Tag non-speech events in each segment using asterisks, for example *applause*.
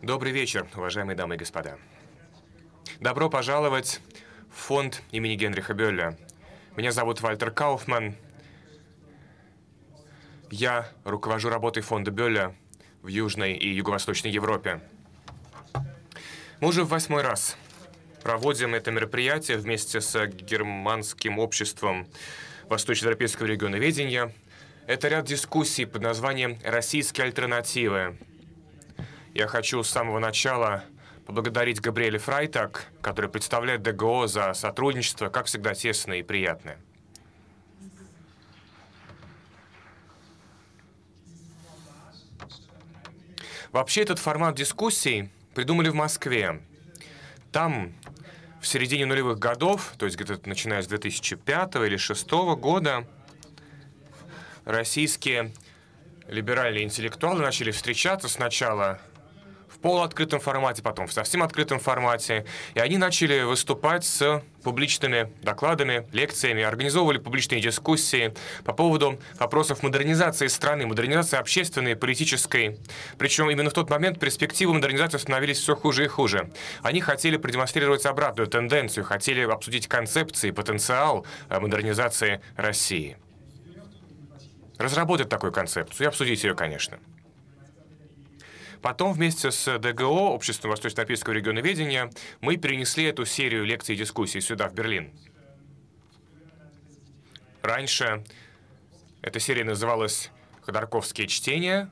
Добрый вечер, уважаемые дамы и господа. Добро пожаловать в фонд имени Генриха Бёлля. Меня зовут Вальтер Кауфман. Я руковожу работой фонда Бёлля в Южной и Юго-Восточной Европе. Мы уже в восьмой раз проводим это мероприятие вместе с германским обществом Восточноевропейского региона ведения. Это ряд дискуссий под названием «Российские альтернативы». Я хочу с самого начала поблагодарить Габриэля Фрайтак, который представляет ДГО за сотрудничество, как всегда, тесное и приятное. Вообще этот формат дискуссий придумали в Москве. Там в середине нулевых годов, то есть где-то начиная с 2005 или 2006 года, российские либеральные интеллектуалы начали встречаться сначала в полуоткрытом формате, потом в совсем открытом формате. И они начали выступать с публичными докладами, лекциями, организовывали публичные дискуссии по поводу вопросов модернизации страны, модернизации общественной, политической. Причем именно в тот момент перспективы модернизации становились все хуже и хуже. Они хотели продемонстрировать обратную тенденцию, хотели обсудить концепции, потенциал э, модернизации России. Разработать такую концепцию и обсудить ее, конечно. Потом вместе с ДГО, Обществом Восточноевропейского регионоведения, мы перенесли эту серию лекций и дискуссий сюда, в Берлин. Раньше эта серия называлась «Ходорковские чтения».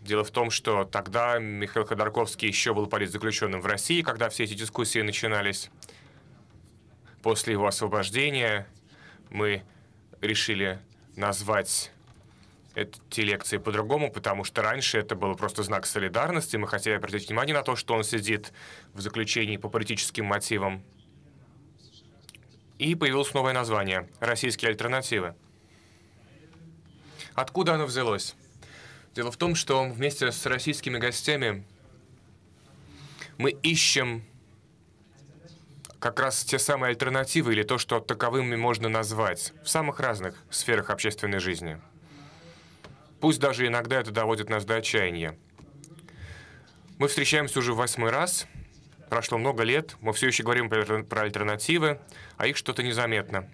Дело в том, что тогда Михаил Ходорковский еще был политзаключенным в России, когда все эти дискуссии начинались. После его освобождения мы решили назвать эти лекции по-другому, потому что раньше это было просто знак солидарности. Мы хотели обратить внимание на то, что он сидит в заключении по политическим мотивам. И появилось новое название «Российские альтернативы». Откуда оно взялось? Дело в том, что вместе с российскими гостями мы ищем как раз те самые альтернативы или то, что таковыми можно назвать в самых разных сферах общественной жизни – Пусть даже иногда это доводит нас до отчаяния. Мы встречаемся уже в восьмой раз. Прошло много лет. Мы все еще говорим про альтернативы, а их что-то незаметно.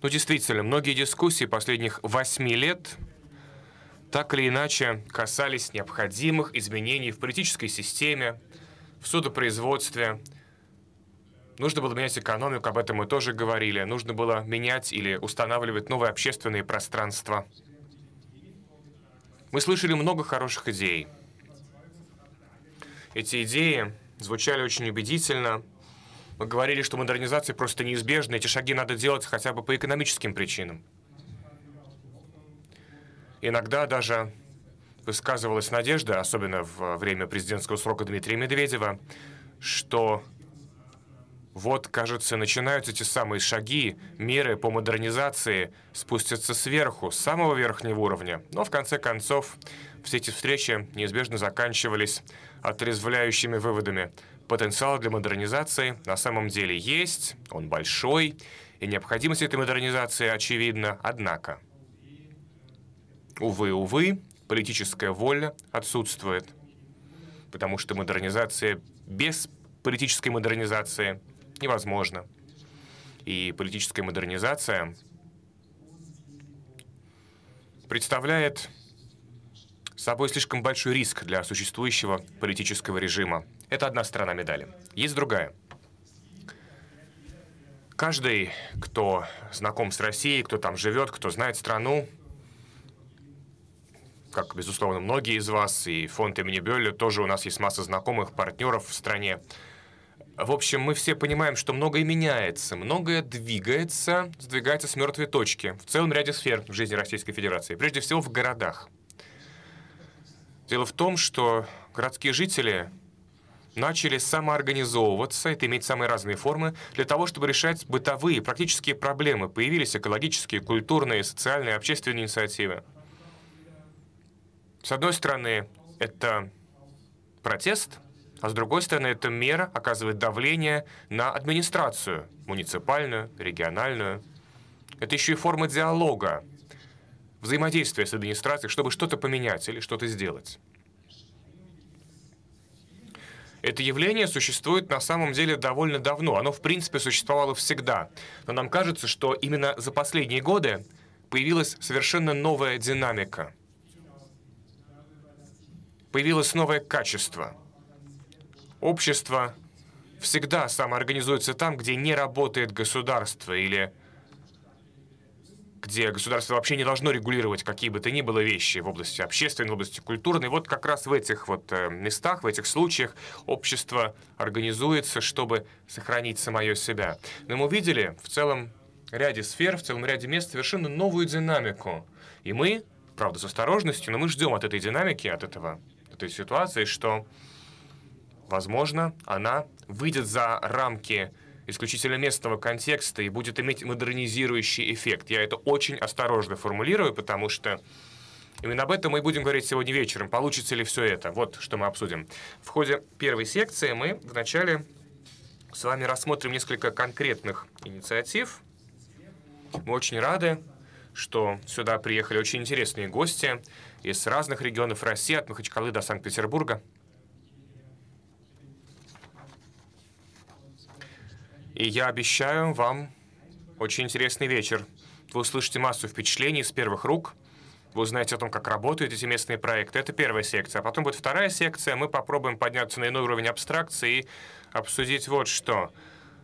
Но действительно, многие дискуссии последних восьми лет так или иначе касались необходимых изменений в политической системе, в судопроизводстве. Нужно было менять экономику, об этом мы тоже говорили. Нужно было менять или устанавливать новые общественные пространства – мы слышали много хороших идей. Эти идеи звучали очень убедительно. Мы говорили, что модернизация просто неизбежна, эти шаги надо делать хотя бы по экономическим причинам. Иногда даже высказывалась надежда, особенно в время президентского срока Дмитрия Медведева, что вот, кажется, начинаются те самые шаги, меры по модернизации спустятся сверху, с самого верхнего уровня. Но в конце концов все эти встречи неизбежно заканчивались отрезвляющими выводами. Потенциал для модернизации на самом деле есть, он большой, и необходимость этой модернизации очевидна. Однако, увы, увы, политическая воля отсутствует, потому что модернизация без политической модернизации – невозможно. И политическая модернизация представляет собой слишком большой риск для существующего политического режима. Это одна сторона медали. Есть другая. Каждый, кто знаком с Россией, кто там живет, кто знает страну, как, безусловно, многие из вас, и фонд имени Бёля, тоже у нас есть масса знакомых, партнеров в стране, в общем, мы все понимаем, что многое меняется, многое двигается, сдвигается с мертвой точки в целом ряде сфер в жизни Российской Федерации, прежде всего в городах. Дело в том, что городские жители начали самоорганизовываться, это иметь самые разные формы, для того, чтобы решать бытовые, практические проблемы. Появились экологические, культурные, социальные, общественные инициативы. С одной стороны, это протест – а с другой стороны, эта мера оказывает давление на администрацию, муниципальную, региональную. Это еще и форма диалога взаимодействия с администрацией, чтобы что-то поменять или что-то сделать. Это явление существует на самом деле довольно давно. Оно, в принципе, существовало всегда. Но нам кажется, что именно за последние годы появилась совершенно новая динамика. Появилось новое качество. Общество всегда самоорганизуется там, где не работает государство или где государство вообще не должно регулировать какие бы то ни было вещи в области общественной, в области культурной. Вот как раз в этих вот э, местах, в этих случаях общество организуется, чтобы сохранить самое себя. Но мы увидели в целом ряде сфер, в целом ряде мест совершенно новую динамику. И мы, правда, с осторожностью, но мы ждем от этой динамики, от этого, от этой ситуации, что, возможно, она выйдет за рамки исключительно местного контекста и будет иметь модернизирующий эффект. Я это очень осторожно формулирую, потому что именно об этом мы будем говорить сегодня вечером. Получится ли все это? Вот что мы обсудим. В ходе первой секции мы вначале с вами рассмотрим несколько конкретных инициатив. Мы очень рады, что сюда приехали очень интересные гости из разных регионов России, от Махачкалы до Санкт-Петербурга. И я обещаю вам очень интересный вечер. Вы услышите массу впечатлений с первых рук. Вы узнаете о том, как работают эти местные проекты. Это первая секция. А потом будет вторая секция. Мы попробуем подняться на иной уровень абстракции и обсудить вот что.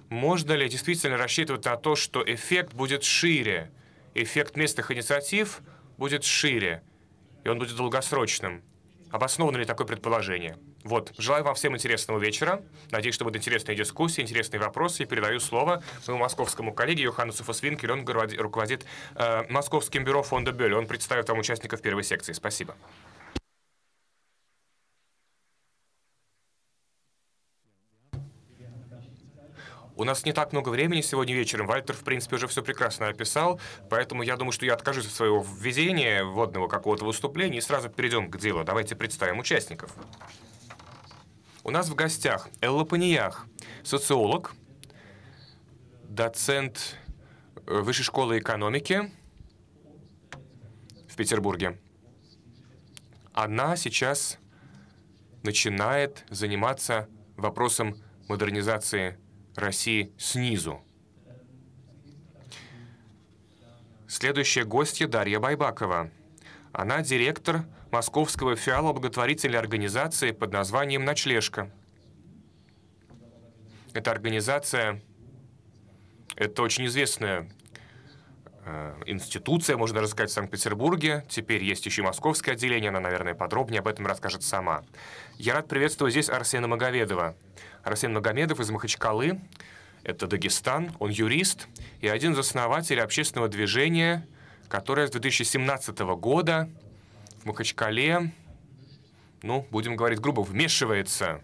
Можно ли действительно рассчитывать на то, что эффект будет шире? Эффект местных инициатив будет шире, и он будет долгосрочным. Обосновано ли такое предположение? Вот, желаю вам всем интересного вечера. Надеюсь, что будут интересные дискуссии, интересные вопросы. И передаю слово своему московскому коллеге Йоханнесу Фосвинкель. Он руководит э, Московским бюро фонда Бёль. Он представит вам участников первой секции. Спасибо. У нас не так много времени сегодня вечером. Вальтер, в принципе, уже все прекрасно описал, поэтому я думаю, что я откажусь от своего введения, вводного какого-то выступления, и сразу перейдем к делу. Давайте представим участников. У нас в гостях Элла Паниях, социолог, доцент э, Высшей школы экономики в Петербурге. Она сейчас начинает заниматься вопросом модернизации России снизу. Следующая гостья Дарья Байбакова. Она директор московского фиала благотворительной организации под названием «Ночлежка». Эта организация, это очень известная э, институция, можно даже сказать, в Санкт-Петербурге. Теперь есть еще и московское отделение, она, наверное, подробнее об этом расскажет сама. Я рад приветствовать здесь Арсена Магомедова. Арсен Магомедов из Махачкалы, это Дагестан, он юрист и один из основателей общественного движения, которое с 2017 года в Махачкале, ну, будем говорить грубо, вмешивается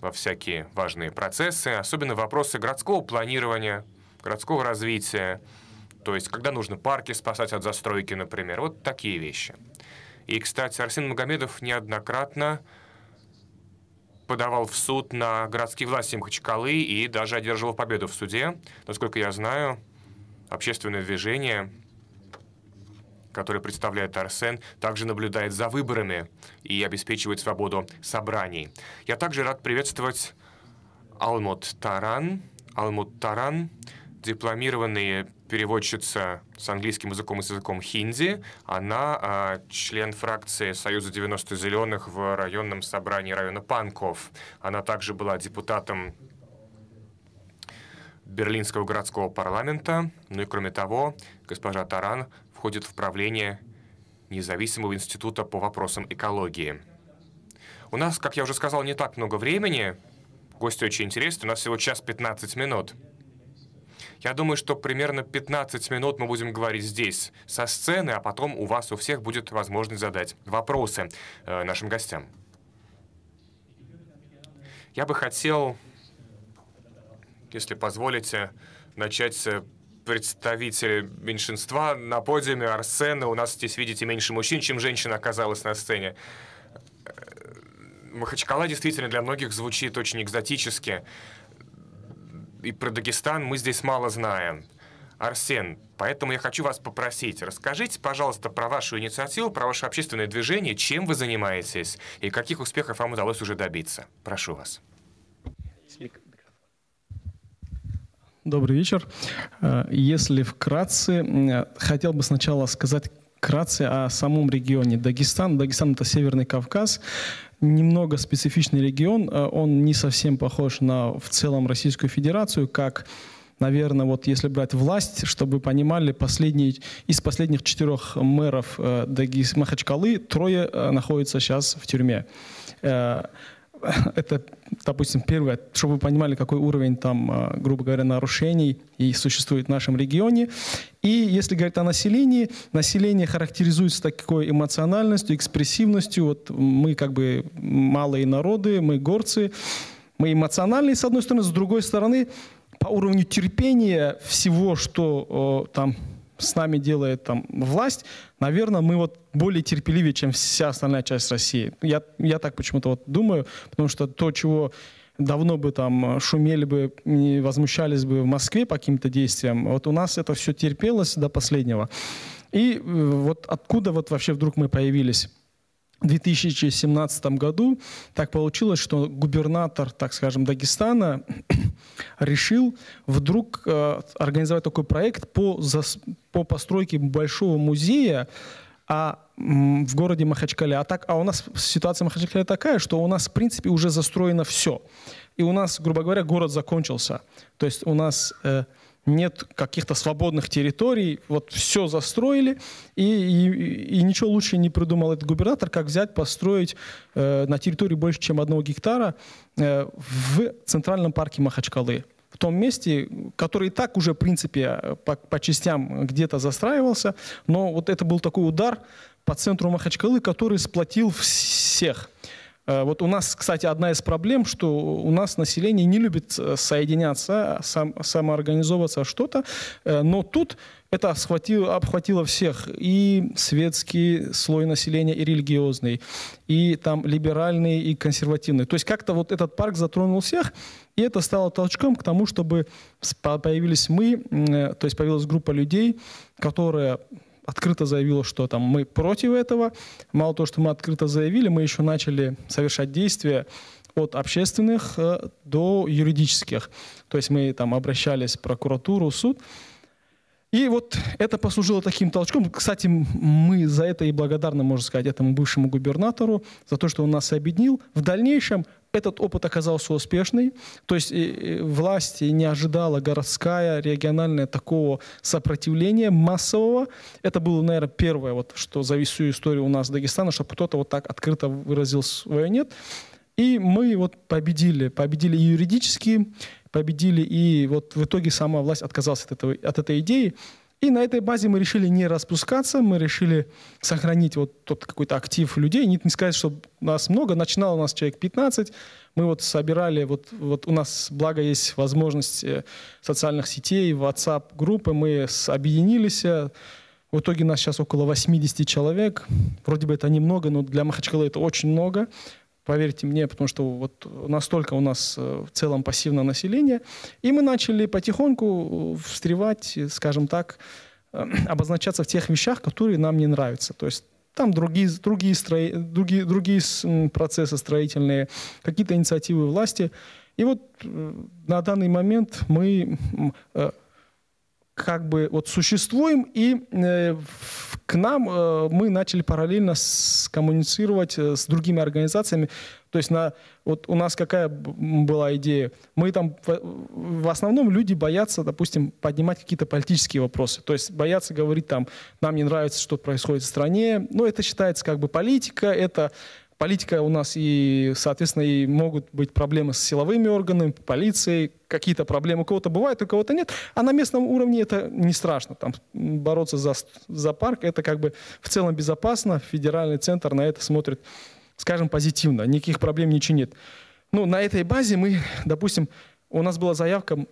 во всякие важные процессы, особенно вопросы городского планирования, городского развития, то есть когда нужно парки спасать от застройки, например, вот такие вещи. И, кстати, Арсен Магомедов неоднократно подавал в суд на городские власти Махачкалы и даже одерживал победу в суде. Насколько я знаю, общественное движение, которое представляет Арсен, также наблюдает за выборами и обеспечивает свободу собраний. Я также рад приветствовать Алмут Таран. Алмут Таран дипломированный переводчица с английским языком и с языком хинди. Она а, член фракции Союза 90 зеленых в районном собрании района Панков. Она также была депутатом Берлинского городского парламента. Ну и кроме того, госпожа Таран входит в правление независимого института по вопросам экологии. У нас, как я уже сказал, не так много времени. Гости очень интересны. У нас всего час 15 минут. Я думаю, что примерно 15 минут мы будем говорить здесь, со сцены, а потом у вас у всех будет возможность задать вопросы э, нашим гостям. Я бы хотел, если позволите, начать с представителя меньшинства на подиуме Арсена. У нас здесь, видите, меньше мужчин, чем женщин оказалось на сцене. Э, Махачкала действительно для многих звучит очень экзотически и про Дагестан мы здесь мало знаем. Арсен, поэтому я хочу вас попросить, расскажите, пожалуйста, про вашу инициативу, про ваше общественное движение, чем вы занимаетесь и каких успехов вам удалось уже добиться. Прошу вас. Добрый вечер. Э, если вкратце, хотел бы сначала сказать вкратце о самом регионе. Дагестан. Дагестан — это Северный Кавказ. Немного специфичный регион. Э, он не совсем похож на в целом Российскую Федерацию, как наверное, вот если брать власть, чтобы понимали, последние, из последних четырех мэров э, Дагис, Махачкалы трое э, находятся сейчас в тюрьме. Э, *laughs* это, допустим, первое, чтобы вы понимали, какой уровень там, э, грубо говоря, нарушений и существует в нашем регионе. И если говорить о населении, население характеризуется такой эмоциональностью, экспрессивностью. Вот мы как бы малые народы, мы горцы, мы эмоциональные, с одной стороны, с другой стороны, по уровню терпения всего, что там с нами делает там власть, наверное, мы вот более терпеливее, чем вся остальная часть России. Я, я так почему-то вот думаю, потому что то, чего давно бы там шумели бы, не возмущались бы в Москве по каким-то действиям, вот у нас это все терпелось до последнего. И э, вот откуда вот вообще вдруг мы появились? В 2017 году так получилось, что губернатор, так скажем, Дагестана *coughs* решил вдруг э, организовать такой проект по, зас, по постройке большого музея а, в городе Махачкале. А, так, а у нас ситуация в Махачкале такая, что у нас, в принципе, уже застроено все. И у нас, грубо говоря, город закончился. То есть у нас... Э, нет каких-то свободных территорий, вот все застроили, и, и, и ничего лучше не придумал этот губернатор, как взять, построить э, на территории больше, чем одного гектара э, в центральном парке Махачкалы. В том месте, который и так уже, в принципе, по, по частям где-то застраивался, но вот это был такой удар по центру Махачкалы, который сплотил всех. Э, вот у нас, кстати, одна из проблем, что у нас население не любит э, соединяться, сам, самоорганизовываться что-то, э, но тут это схватило, обхватило всех, и светский слой населения, и религиозный, и там либеральный, и консервативный. То есть как-то вот этот парк затронул всех, и это стало толчком к тому, чтобы появились мы, то есть появилась группа людей, которая открыто заявила, что там мы против этого. Мало того, что мы открыто заявили, мы еще начали совершать действия от общественных э, до юридических. То есть мы там обращались в прокуратуру, суд. И вот это послужило таким толчком. Кстати, мы за это и благодарны, можно сказать, этому бывшему губернатору, за то, что он нас объединил. В дальнейшем этот опыт оказался успешный, то есть власть не ожидала городская, региональная такого сопротивления массового. Это было, наверное, первое, вот, что за всю историю у нас Дагестана, чтобы кто-то вот так открыто выразил свое «нет». И мы вот победили, победили и юридически, победили, и вот в итоге сама власть отказалась от, этого, от этой идеи. И на этой базе мы решили не распускаться, мы решили сохранить вот тот какой-то актив людей. Не, не сказать, что нас много, начинало у нас человек 15, мы вот собирали, вот, вот у нас, благо, есть возможность э, социальных сетей, WhatsApp группы, мы объединились, в итоге нас сейчас около 80 человек. Вроде бы это немного, но для Махачкалы это очень много поверьте мне, потому что вот настолько у нас э, в целом пассивное население. И мы начали потихоньку э, встревать, скажем так, э, *clears throat* обозначаться в тех вещах, которые нам не нравятся. То есть там другие, другие, строи, другие, другие процессы строительные, какие-то инициативы власти. И вот на данный момент мы как бы вот существуем, и э, к нам э, мы начали параллельно с, коммуницировать э, с другими организациями. То есть на, вот у нас какая была идея? Мы там в, основном люди боятся, допустим, поднимать какие-то политические вопросы. То есть боятся говорить там, нам не нравится, что происходит в стране. Но это считается как бы политика, это политика у нас и, соответственно, и могут быть проблемы с силовыми органами, полицией, какие-то проблемы у кого-то бывают, у кого-то нет. А на местном уровне это не страшно. Там бороться за, за парк, это как бы в целом безопасно. Федеральный центр на это смотрит, скажем, позитивно. Никаких проблем, ничего нет. Ну, на этой базе мы, допустим, у нас была заявка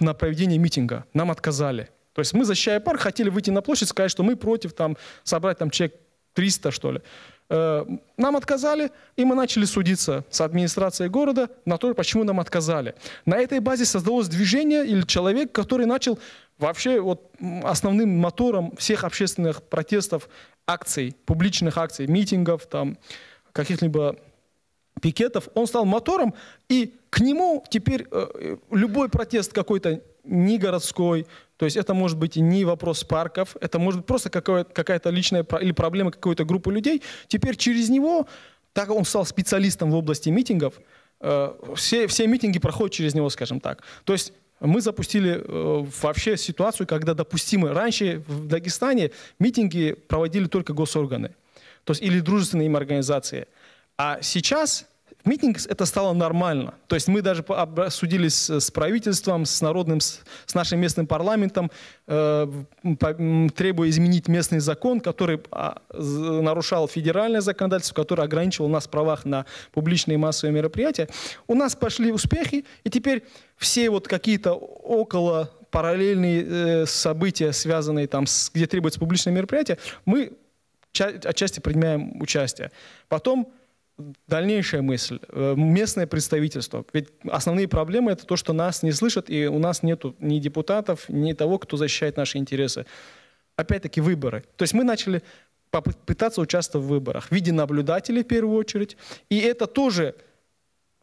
на проведение митинга. Нам отказали. То есть мы, защищая парк, хотели выйти на площадь, сказать, что мы против там, собрать там человек 300, что ли. Э, нам отказали, и мы начали судиться с администрацией города на то, почему нам отказали. На этой базе создалось движение или человек, который начал вообще вот основным мотором всех общественных протестов, акций, публичных акций, митингов, там, каких-либо пикетов, он стал мотором, и к нему теперь э, любой протест какой-то не городской, то есть это может быть не вопрос парков, это может быть просто какая-то личная или проблема какой-то группы людей. Теперь через него, так он стал специалистом в области митингов, э, все, все митинги проходят через него, скажем так. То есть мы запустили э, вообще ситуацию, когда допустимы. Раньше в Дагестане митинги проводили только госорганы, то есть или дружественные им организации. А сейчас Митинг это стало нормально. То есть мы даже обсудились с правительством, с народным, с нашим местным парламентом, э, требуя изменить местный закон, который а, нарушал федеральное законодательство, который ограничивал нас в правах на публичные массовые мероприятия. У нас пошли успехи, и теперь все вот какие-то около параллельные э, события, связанные там, с, где требуется публичное мероприятие, мы отчасти принимаем участие. Потом дальнейшая мысль. Э, местное представительство. Ведь основные проблемы это то, что нас не слышат, и у нас нет ни депутатов, ни того, кто защищает наши интересы. Опять-таки выборы. То есть мы начали пытаться участвовать в выборах в виде наблюдателей в первую очередь. И это тоже,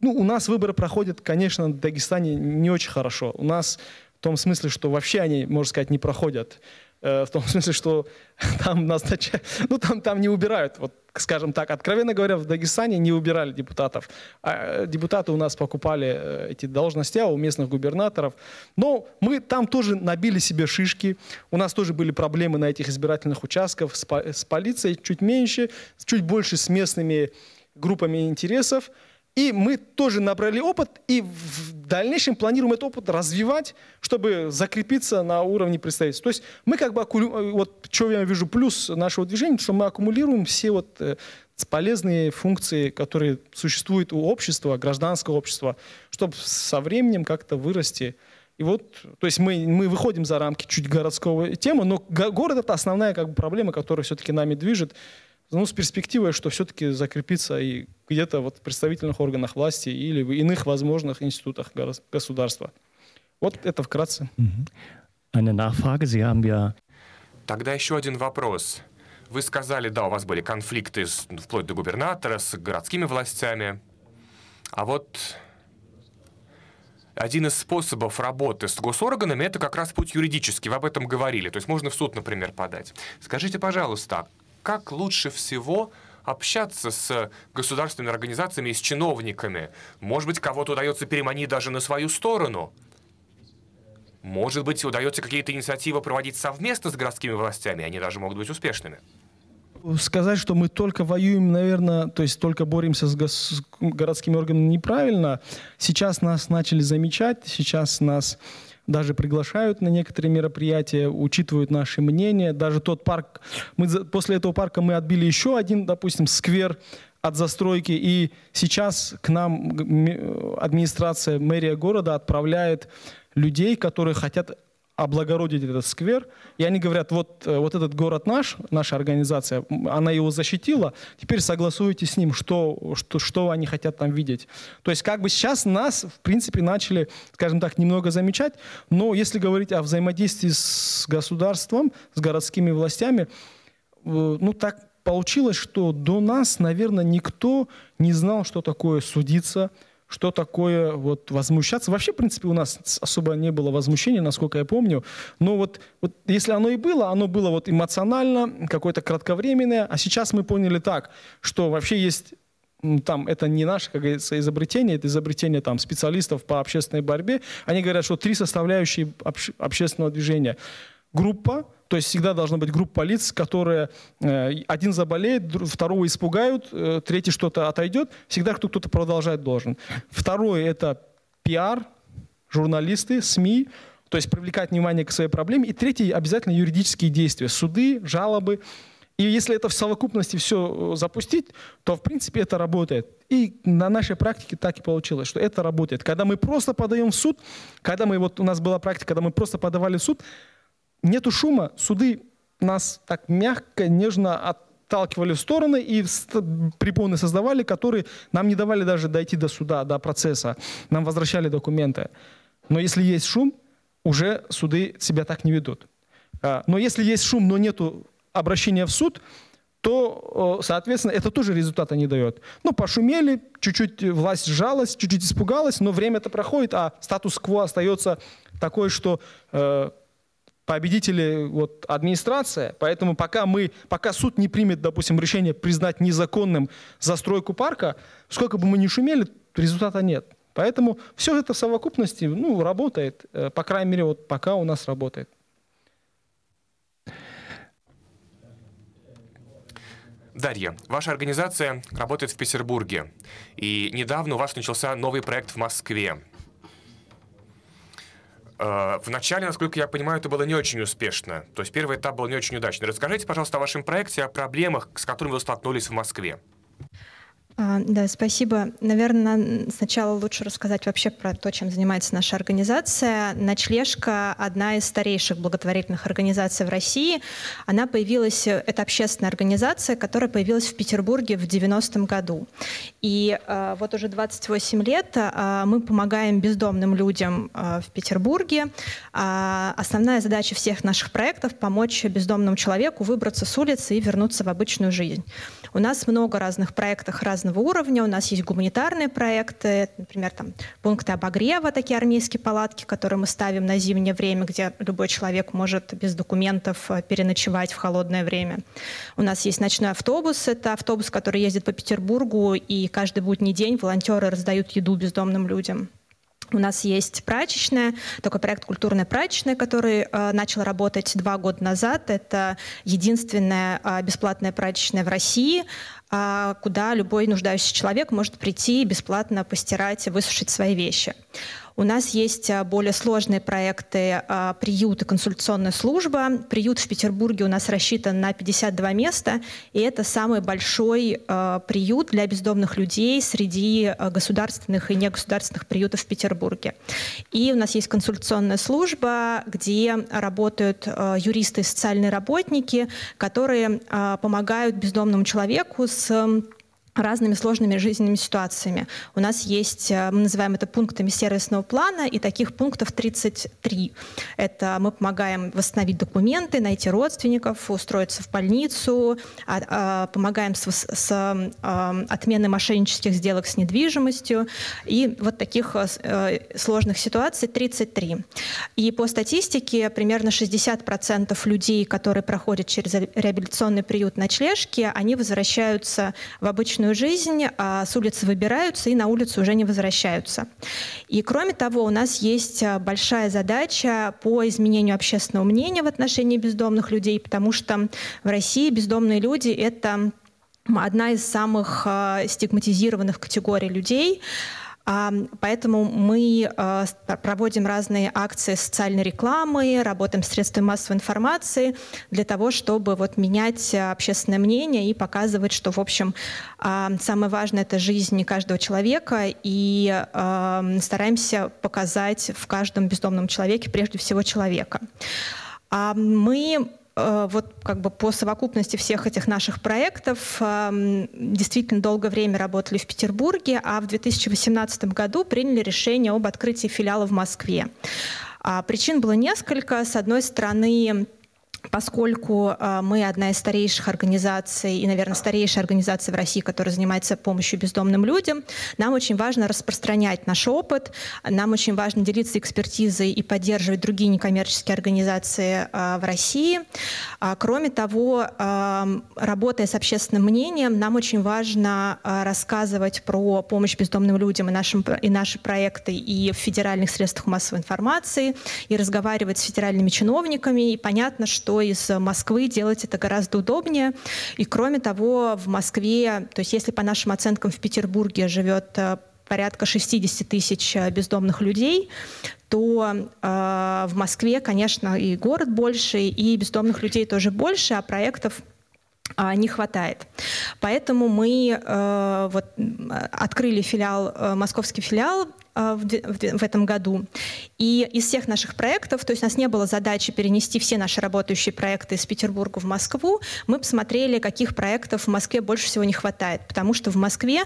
ну, у нас выборы проходят, конечно, в Дагестане не очень хорошо. У нас в том смысле, что вообще они, можно сказать, не проходят. Э, в том смысле, что *laughs* там назначают, ну там, там не убирают, вот скажем так, откровенно говоря, в Дагестане не убирали депутатов. А э, депутаты у нас покупали э, эти должности а у местных губернаторов. Но мы там тоже набили себе шишки. У нас тоже были проблемы на этих избирательных участках с, с полицией, чуть меньше, чуть больше с местными группами интересов. И мы тоже набрали опыт, и в дальнейшем планируем этот опыт развивать, чтобы закрепиться на уровне представительства. То есть мы как бы, вот что я вижу плюс нашего движения, что мы аккумулируем все вот э, полезные функции, которые существуют у общества, гражданского общества, чтобы со временем как-то вырасти. И вот, то есть мы, мы выходим за рамки чуть городского темы, но город это основная как бы, проблема, которая все-таки нами движет ну, с перспективой, что все-таки закрепиться и где-то вот в представительных органах власти или в иных возможных институтах государства. Вот это вкратце. Eine Nachfrage, Sie haben ja... Тогда еще один вопрос. Вы сказали, да, у вас были конфликты с, вплоть до губернатора, с городскими властями. А вот один из способов работы с госорганами – это как раз путь юридический. Вы об этом говорили. То есть можно в суд, например, подать. Скажите, пожалуйста, как лучше всего общаться с государственными организациями и с чиновниками. Может быть, кого-то удается переманить даже на свою сторону. Может быть, удается какие-то инициативы проводить совместно с городскими властями, они даже могут быть успешными. Сказать, что мы только воюем, наверное, то есть только боремся с, с городскими органами неправильно. Сейчас нас начали замечать, сейчас нас даже приглашают на некоторые мероприятия, учитывают наши мнения. Даже тот парк, мы, после этого парка мы отбили еще один, допустим, сквер от застройки, и сейчас к нам администрация, мэрия города отправляет людей, которые хотят облагородить этот сквер. И они говорят, вот, э, вот этот город наш, наша организация, она его защитила, теперь согласуйте с ним, что, что, что они хотят там видеть. То есть как бы сейчас нас, в принципе, начали, скажем так, немного замечать, но если говорить о взаимодействии с государством, с городскими властями, э, ну так получилось, что до нас, наверное, никто не знал, что такое судиться, что такое вот возмущаться. Вообще, в принципе, у нас особо не было возмущения, насколько я помню. Но вот, вот если оно и было, оно было вот эмоционально, какое-то кратковременное. А сейчас мы поняли так, что вообще есть там это не наше, как говорится, изобретение, это изобретение там специалистов по общественной борьбе. Они говорят, что три составляющие обще общественного движения. Группа, то есть всегда должна быть группа лиц, которые э, один заболеет, второго испугают, э, третий что-то отойдет. Всегда кто-то продолжать должен. Второе – это пиар, журналисты, СМИ, то есть привлекать внимание к своей проблеме. И третье – обязательно юридические действия, суды, жалобы. И если это в совокупности все э, запустить, то, в принципе, это работает. И на нашей практике так и получилось, что это работает. Когда мы просто подаем в суд, когда мы, вот у нас была практика, когда мы просто подавали в суд, нету шума, суды нас так мягко, нежно от, отталкивали в стороны и препоны создавали, которые нам не давали даже дойти до суда, до процесса. Нам возвращали документы. Но если есть шум, уже суды себя так не ведут. А, но если есть шум, но нет обращения в суд, то, соответственно, это тоже результата не дает. Ну, пошумели, чуть-чуть власть сжалась, чуть-чуть испугалась, но время-то проходит, а статус-кво остается такой, что э, победители вот, администрация, поэтому пока, мы, пока суд не примет, допустим, решение признать незаконным застройку парка, сколько бы мы ни шумели, результата нет. Поэтому все это в совокупности ну, работает, э, по крайней мере, вот пока у нас работает. Дарья, ваша организация работает в Петербурге, и недавно у вас начался новый проект в Москве. Э, вначале, насколько я понимаю, это было не очень успешно. То есть первый этап был не очень удачный. Расскажите, пожалуйста, о вашем проекте, о проблемах, с которыми вы столкнулись в Москве. А, да, спасибо. Наверное, сначала лучше рассказать вообще про то, чем занимается наша организация. «Ночлежка» — одна из старейших благотворительных организаций в России. Она появилась, это общественная организация, которая появилась в Петербурге в 90-м году. И э, вот уже 28 лет э, мы помогаем бездомным людям э, в Петербурге. Э, основная задача всех наших проектов — помочь бездомному человеку выбраться с улицы и вернуться в обычную жизнь. У нас много разных проектов разного уровня. У нас есть гуманитарные проекты, например, там, пункты обогрева, такие армейские палатки, которые мы ставим на зимнее время, где любой человек может без документов э, переночевать в холодное время. У нас есть ночной автобус. Это автобус, который ездит по Петербургу, и каждый будний день волонтеры раздают еду бездомным людям. У нас есть прачечная, такой проект «Культурная прачечная», который э, начал работать два года назад. Это единственная э, бесплатная прачечная в России, куда любой нуждающийся человек может прийти бесплатно постирать и высушить свои вещи. У нас есть а, более сложные проекты а, приют и консультационная служба. Приют в Петербурге у нас рассчитан на 52 места, и это самый большой а, приют для бездомных людей среди государственных и негосударственных приютов в Петербурге. И у нас есть консультационная служба, где работают юристы и социальные работники, которые помогают бездомному человеку с разными сложными жизненными ситуациями. У нас есть, э, мы называем это пунктами сервисного плана, и таких пунктов 33. Это мы помогаем восстановить документы, найти родственников, устроиться в больницу, а, а, помогаем с, с а, отменой мошеннических сделок с недвижимостью. И вот таких э, сложных ситуаций 33. И по статистике примерно 60% людей, которые проходят через реабилитационный приют ночлежки, они возвращаются в обычную обычную жизнь, а с улицы выбираются и на улицу уже не возвращаются. И кроме того, у нас есть а, большая задача по изменению общественного мнения в отношении бездомных людей, потому что в России бездомные люди — это одна из самых а, стигматизированных категорий людей. Поэтому мы а, проводим разные акции социальной рекламы, работаем с средствами массовой информации для того, чтобы вот менять общественное мнение и показывать, что, в общем, самое важное — это жизнь каждого человека, и стараемся показать в каждом бездомном человеке прежде всего человека. Мы Э, вот как бы по совокупности всех этих наших проектов эм, действительно долгое время работали в Петербурге, а в 2018 году приняли решение об открытии филиала в Москве. А причин было несколько. С одной стороны, Поскольку э, мы одна из старейших организаций и, наверное, старейшая организация в России, которая занимается помощью бездомным людям, нам очень важно распространять наш опыт, нам очень важно делиться экспертизой и поддерживать другие некоммерческие организации э, в России. А, кроме того, работая с общественным мнением, нам очень важно рассказывать про помощь бездомным людям и, нашим, и наши проекты и в федеральных средствах массовой информации, и разговаривать с федеральными чиновниками. И понятно, что что из Москвы делать это гораздо удобнее. И кроме того, в Москве, то есть если по нашим оценкам в Петербурге живет э, порядка 60 тысяч э, бездомных людей, то э, в Москве, конечно, и город больше, и бездомных людей тоже больше, а проектов э, не хватает. Поэтому мы э, вот, открыли филиал, э, московский филиал в, в, в этом году. И из всех наших проектов, то есть у нас не было задачи перенести все наши работающие проекты из Петербурга в Москву, мы посмотрели, каких проектов в Москве больше всего не хватает, потому что в Москве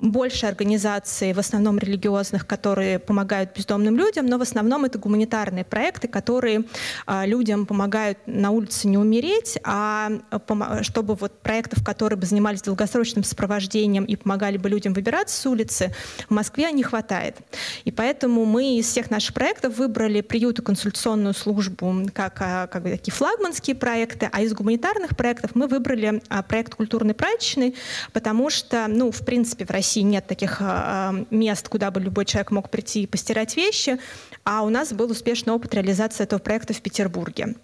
больше организаций, в основном религиозных, которые помогают бездомным людям, но в основном это гуманитарные проекты, которые а, людям помогают на улице не умереть, а, а чтобы вот проектов, которые бы занимались долгосрочным сопровождением и помогали бы людям выбираться с улицы, в Москве не хватает. И поэтому мы из всех наших проектов выбрали приют и консультационную службу как, а, как такие флагманские проекты, а из гуманитарных проектов мы выбрали проект культурной прачечной, потому что, ну, в принципе, в России России нет таких а, а, мест, куда бы любой человек мог прийти и постирать вещи, а у нас был успешный опыт реализации этого проекта в Петербурге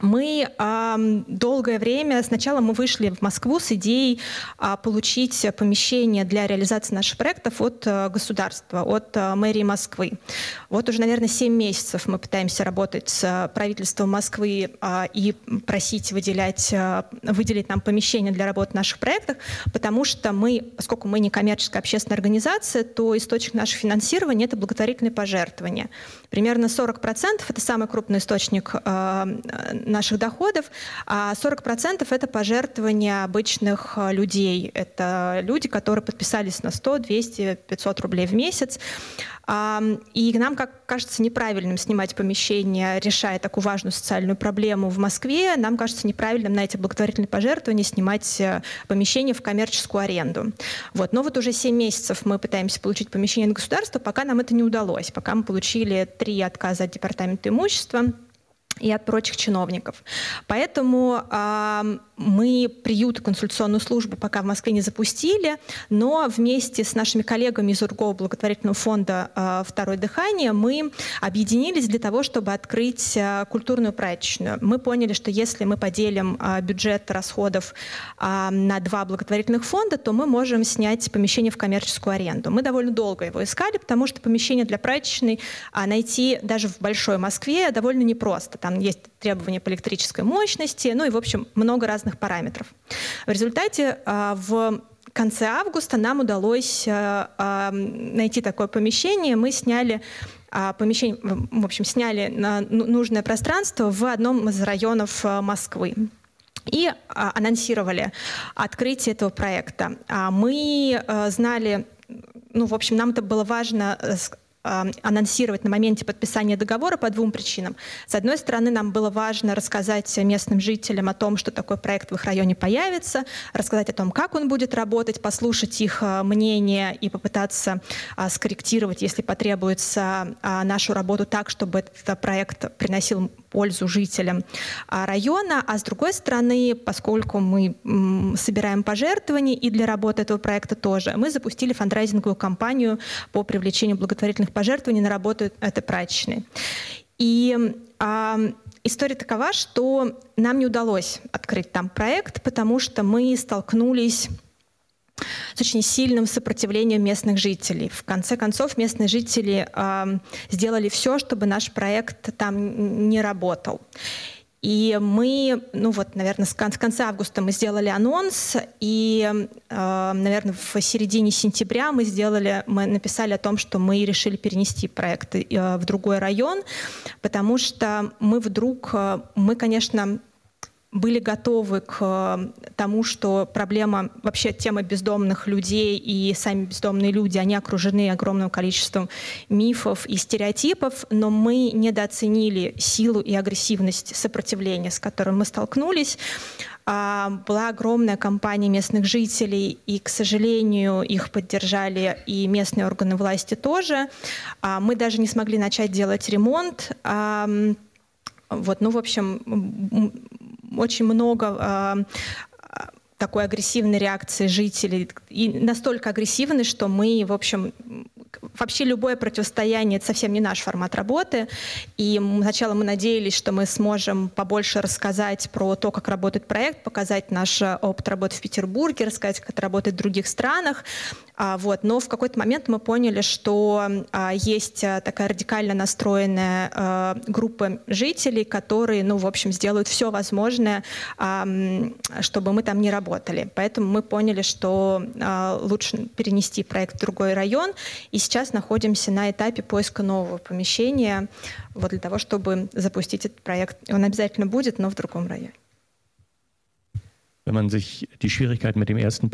мы э, долгое время, сначала мы вышли в Москву с идеей э, получить помещение для реализации наших проектов от э, государства, от э, мэрии Москвы. Вот уже, наверное, 7 месяцев мы пытаемся работать с правительством Москвы э, и просить выделять, э, выделить нам помещение для работы в наших проектах, потому что мы, поскольку мы не коммерческая общественная организация, то источник нашего финансирования — это благотворительные пожертвования. Примерно 40% — это самый крупный источник э, наших доходов, а 40% это пожертвования обычных э, людей. Это люди, которые подписались на 100, 200, 500 рублей в месяц. И нам, как кажется, неправильным снимать помещение, решая такую важную социальную проблему в Москве. Нам кажется неправильным на эти благотворительные пожертвования снимать э, помещение в коммерческую аренду. Вот. Но вот уже 7 месяцев мы пытаемся получить помещение от государства, пока нам это не удалось. Пока мы получили три отказа от Департамента имущества и от прочих чиновников. Поэтому мы приют консультационную службу пока в Москве не запустили, но вместе с нашими коллегами из другого благотворительного фонда э, «Второе дыхание» мы объединились для того, чтобы открыть э, культурную прачечную. Мы поняли, что если мы поделим э, бюджет расходов на два благотворительных фонда, то мы можем снять помещение в коммерческую аренду. Мы довольно долго его искали, потому что помещение для прачечной э, найти даже в большой Москве довольно непросто там есть требования по электрической мощности, ну и, в общем, много разных параметров. В результате а, в конце августа нам удалось а, а, найти такое помещение. Мы сняли помещение, в общем, сняли ну, нужное пространство в одном из районов Москвы и анонсировали открытие этого проекта. Мы знали, ну, в общем, нам это было важно анонсировать на моменте подписания договора по двум причинам. С одной стороны, нам было важно рассказать местным жителям о том, что такой проект в их районе появится, рассказать о том, как он будет работать, послушать их а, мнение и попытаться а, скорректировать, если потребуется, а, нашу работу так, чтобы этот проект приносил пользу жителям района, а с другой стороны, поскольку мы собираем пожертвования и для работы этого проекта тоже, мы запустили фандрайзинговую кампанию по привлечению благотворительных пожертвований на работу этой прачечной. И а, история такова, что нам не удалось открыть там проект, потому что мы столкнулись с очень сильным сопротивлением местных жителей. В конце концов, местные жители э, сделали все, чтобы наш проект там не работал. И мы, ну вот, наверное, с конца августа мы сделали анонс, и, э, наверное, в середине сентября мы сделали, мы написали о том, что мы решили перенести проект э, в другой район, потому что мы вдруг, э, мы, конечно, были готовы к э, тому, что проблема, вообще тема бездомных людей и сами бездомные люди, они окружены огромным количеством мифов и стереотипов, но мы недооценили силу и агрессивность сопротивления, с которым мы столкнулись. А, была огромная кампания местных жителей, и, к сожалению, их поддержали и местные органы власти тоже. А, мы даже не смогли начать делать ремонт. Вот, ну, в общем, очень много а, такой агрессивной реакции жителей. И настолько агрессивной, что мы, в общем, вообще любое противостояние — это совсем не наш формат работы. И сначала мы надеялись, что мы сможем побольше рассказать про то, как работает проект, показать наш опыт работы в Петербурге, рассказать, как это работает в других странах. А, вот. Но в какой-то момент мы поняли, что а, есть а, такая радикально настроенная а, группа жителей, которые, ну, в общем, сделают все возможное, а, чтобы мы там не работали. Поэтому мы поняли, что лучше перенести проект в другой район. И сейчас находимся на этапе поиска нового помещения вот для того, чтобы запустить этот проект. Он обязательно будет, но в другом районе. Wenn man sich die Schwierigkeiten mit dem ersten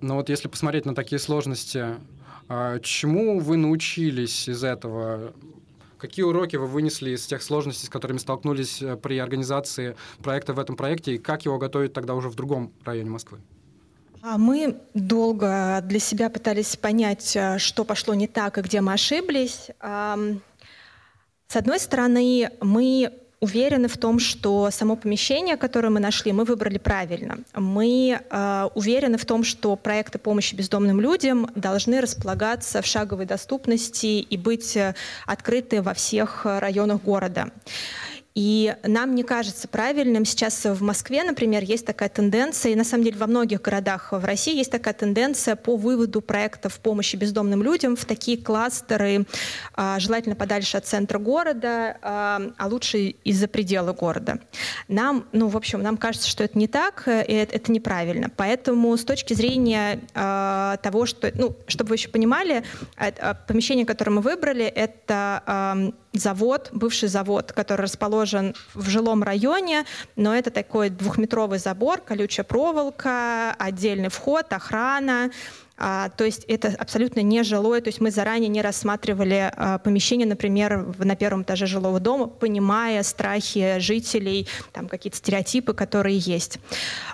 Но вот если посмотреть на такие сложности, а, чему вы научились из этого? Какие уроки вы вынесли из тех сложностей, с которыми столкнулись э, при организации проекта в этом проекте, и как его готовить тогда уже в другом районе Москвы? А мы долго для себя пытались понять, э, что пошло не так и где мы ошиблись. С одной стороны, мы уверены в том, что само помещение, которое мы нашли, мы выбрали правильно. Мы э, уверены в том, что проекты помощи бездомным людям должны располагаться в шаговой доступности и быть э, открыты во всех районах города. И нам не кажется правильным, сейчас в Москве, например, есть такая тенденция, и на самом деле во многих городах в России есть такая тенденция по выводу проектов помощи бездомным людям в такие кластеры, а, желательно подальше от центра города, а, а лучше из-за предела города. Нам, ну, в общем, нам кажется, что это не так, и это неправильно. Поэтому с точки зрения а, того, что, ну, чтобы вы еще понимали, помещение, которое мы выбрали, это завод, бывший завод, который расположен в жилом районе, но это такой двухметровый забор, колючая проволока, отдельный вход, охрана. А, то есть это абсолютно не жилое, то есть мы заранее не рассматривали а, помещение, например, в, на первом этаже жилого дома, понимая страхи жителей, там какие-то стереотипы, которые есть.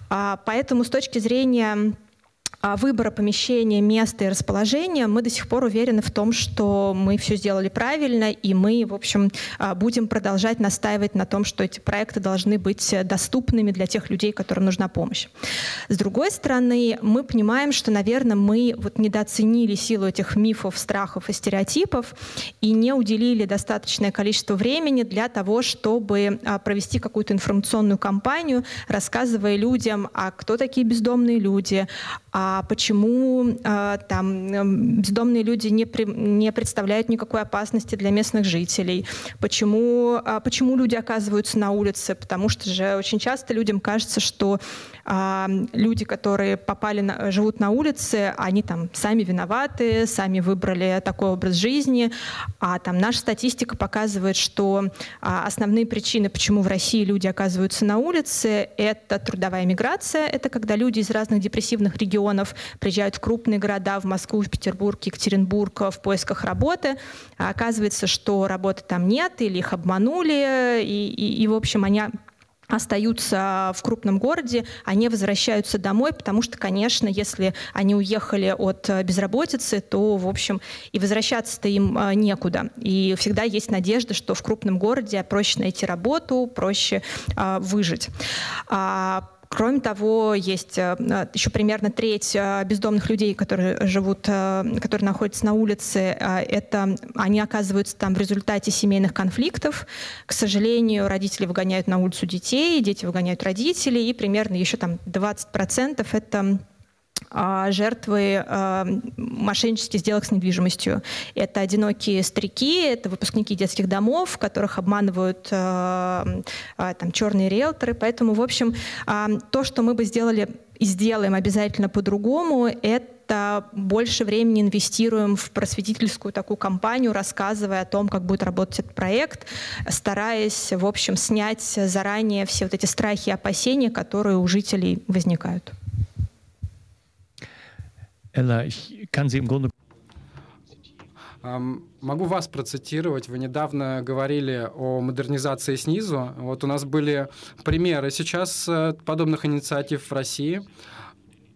А, поэтому с точки зрения выбора помещения, места и расположения, мы до сих пор уверены в том, что мы все сделали правильно, и мы, в общем, а, будем продолжать настаивать на том, что эти проекты должны быть доступными для тех людей, которым нужна помощь. С другой стороны, мы понимаем, что, наверное, мы вот недооценили силу этих мифов, страхов и стереотипов и не уделили достаточное количество времени для того, чтобы а, провести какую-то информационную кампанию, рассказывая людям, а кто такие бездомные люди, а почему а, там бездомные люди не, при, не представляют никакой опасности для местных жителей, почему, а, почему люди оказываются на улице, потому что же очень часто людям кажется, что а, люди, которые попали на, живут на улице, они там сами виноваты, сами выбрали такой образ жизни, а там наша статистика показывает, что а, основные причины, почему в России люди оказываются на улице, это трудовая миграция, это когда люди из разных депрессивных регионов приезжают в крупные города, в Москву, в Петербург, Екатеринбург в поисках работы, а оказывается, что работы там нет, или их обманули, и, и, и в общем, они остаются в крупном городе, они возвращаются домой, потому что, конечно, если они уехали от безработицы, то, в общем, и возвращаться-то им а, некуда. И всегда есть надежда, что в крупном городе проще найти работу, проще а, выжить. А, Кроме того, есть э, еще примерно треть э, бездомных людей, которые живут, э, которые находятся на улице. Это они оказываются там в результате семейных конфликтов. К сожалению, родители выгоняют на улицу детей, дети выгоняют родителей, и примерно еще там 20% это жертвы а, мошеннических сделок с недвижимостью. Это одинокие старики, это выпускники детских домов, которых обманывают а, там, черные риэлторы. Поэтому, в общем, то, что мы бы сделали и сделаем обязательно по-другому, это больше времени инвестируем в просветительскую такую кампанию, рассказывая о том, как будет работать этот проект, стараясь, в общем, снять заранее все вот эти страхи и опасения, которые у жителей возникают. Ella, Могу вас процитировать. Вы недавно говорили о модернизации снизу. Вот у нас были примеры сейчас э, подобных инициатив в России.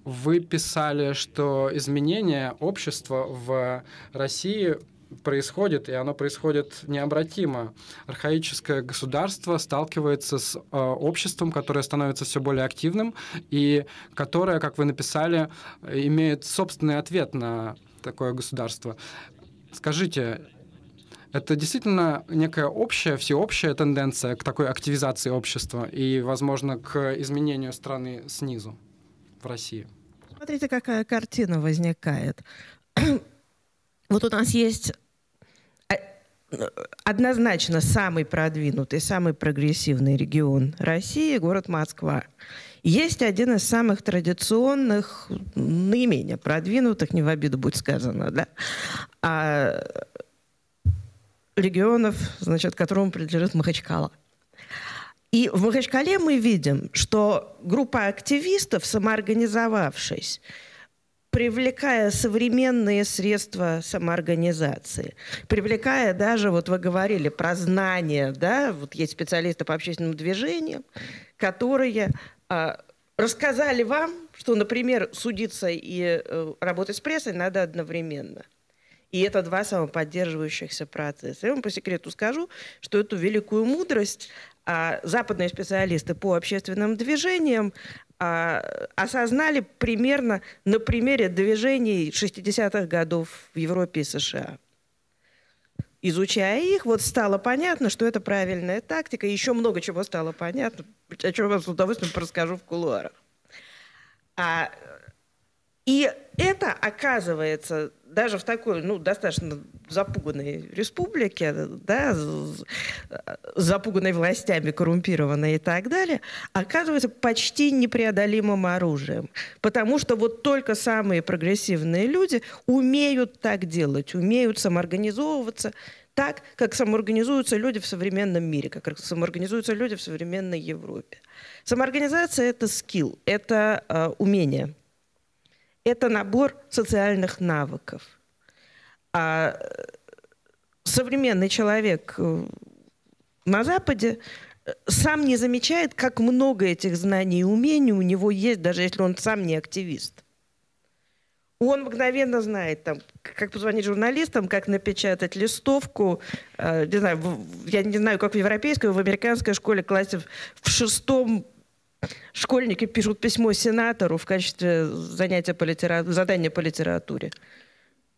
Вы писали, что изменение общества в России происходит, и оно происходит необратимо. Архаическое государство сталкивается с э, обществом, которое становится все более активным, и которое, как вы написали, имеет собственный ответ на такое государство. Скажите, это действительно некая общая, всеобщая тенденция к такой активизации общества и, возможно, к изменению страны снизу в России? Смотрите, какая картина возникает. Вот у нас есть однозначно самый продвинутый, самый прогрессивный регион России – город Москва. Есть один из самых традиционных, наименее продвинутых, не в обиду будет сказано, да, а регионов, значит, которому принадлежит Махачкала. И в Махачкале мы видим, что группа активистов, самоорганизовавшись, привлекая современные средства самоорганизации, привлекая даже, вот вы говорили про знания, да, вот есть специалисты по общественным движениям, которые а, рассказали вам, что, например, судиться и э, работать с прессой надо одновременно. И это два самоподдерживающихся процесса. Я вам по секрету скажу, что эту великую мудрость а, западные специалисты по общественным движениям а, осознали примерно на примере движений 60-х годов в Европе и США. Изучая их, вот стало понятно, что это правильная тактика. Еще много чего стало понятно, о чем я с удовольствием расскажу в кулуарах. А, и это, оказывается, даже в такой, ну, достаточно запуганной республике, да, запуганной властями, коррумпированной и так далее, оказывается почти непреодолимым оружием. Потому что вот только самые прогрессивные люди умеют так делать, умеют самоорганизовываться так, как самоорганизуются люди в современном мире, как самоорганизуются люди в современной Европе. Самоорганизация – это скилл, это э, умение – это набор социальных навыков. А современный человек э, на Западе э, сам не замечает, как много этих знаний и умений у него есть, даже если он сам не активист. Он мгновенно знает, там, как позвонить журналистам, как напечатать листовку. Э, не знаю, я не знаю, как в европейской, в американской школе классе в шестом Школьники пишут письмо сенатору в качестве занятия по литера... задания по литературе.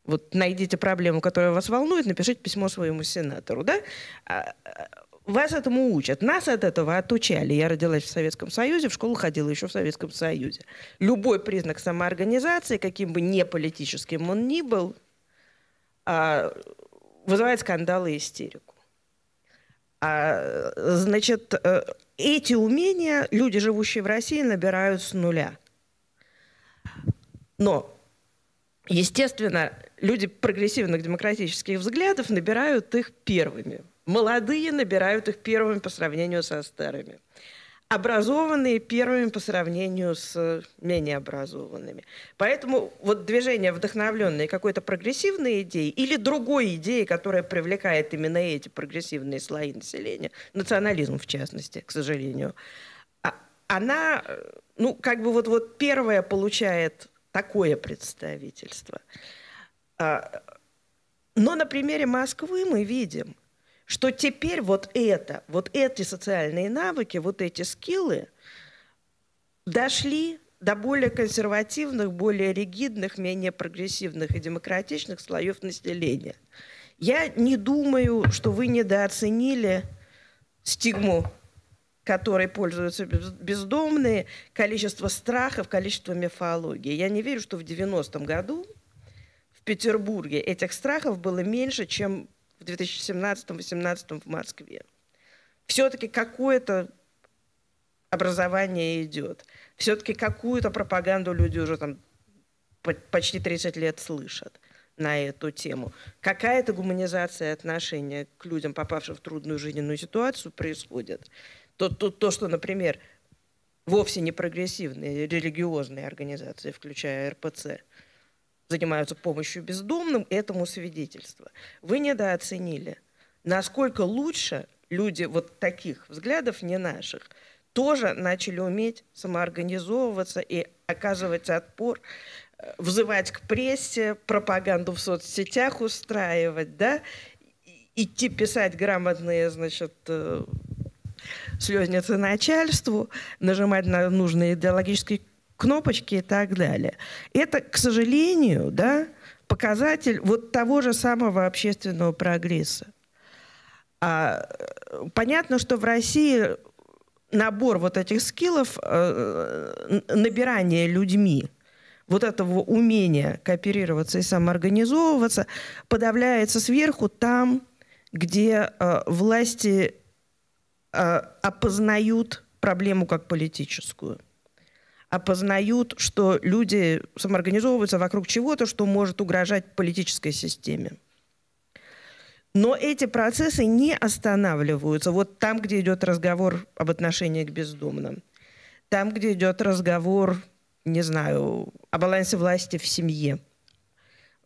Вот найдите проблему, которая вас волнует, напишите письмо своему сенатору. Да? А, а, вас этому учат. Нас от этого отучали. Я родилась в Советском Союзе, в школу ходила еще в Советском Союзе. Любой признак самоорганизации, каким бы не политическим он ни был, а, вызывает скандалы и истерику. А, значит, э, эти умения люди, живущие в России, набирают с нуля. Но, естественно, люди прогрессивных демократических взглядов набирают их первыми. Молодые набирают их первыми по сравнению со старыми образованные первыми по сравнению с менее образованными. Поэтому вот движение, вдохновленное какой-то прогрессивной идеей или другой идеей, которая привлекает именно эти прогрессивные слои населения, национализм в частности, к сожалению, а, она, ну, как бы вот, вот первая получает такое представительство. А, но на примере Москвы мы видим, что теперь вот это, вот эти социальные навыки, вот эти скиллы дошли до более консервативных, более ригидных, менее прогрессивных и демократичных слоев населения. Я не думаю, что вы недооценили стигму, которой пользуются бездомные, количество страхов, количество мифологии. Я не верю, что в 90-м году в Петербурге этих страхов было меньше, чем в 2017-2018 в Москве. Все-таки какое-то образование идет. Все-таки какую-то пропаганду люди уже там почти 30 лет слышат на эту тему. Какая-то гуманизация отношения к людям, попавшим в трудную жизненную ситуацию, происходит. То, то, то что, например, вовсе не прогрессивные религиозные организации, включая РПЦ, занимаются помощью бездомным, этому свидетельство. Вы недооценили, насколько лучше люди вот таких взглядов, не наших, тоже начали уметь самоорганизовываться и оказывать отпор, э, взывать к прессе, пропаганду в соцсетях устраивать, да, идти писать грамотные, значит, э, слезницы начальству, нажимать на нужные идеологические кнопочки и так далее. Это, к сожалению, да, показатель вот того же самого общественного прогресса. А, понятно, что в России набор вот этих скиллов, э, набирание людьми вот этого умения кооперироваться и самоорганизовываться подавляется сверху там, где э, власти э, опознают проблему как политическую, опознают, что люди самоорганизовываются вокруг чего-то, что может угрожать политической системе. Но эти процессы не останавливаются. Вот там, где идет разговор об отношении к бездомным, там, где идет разговор, не знаю, о балансе власти в семье,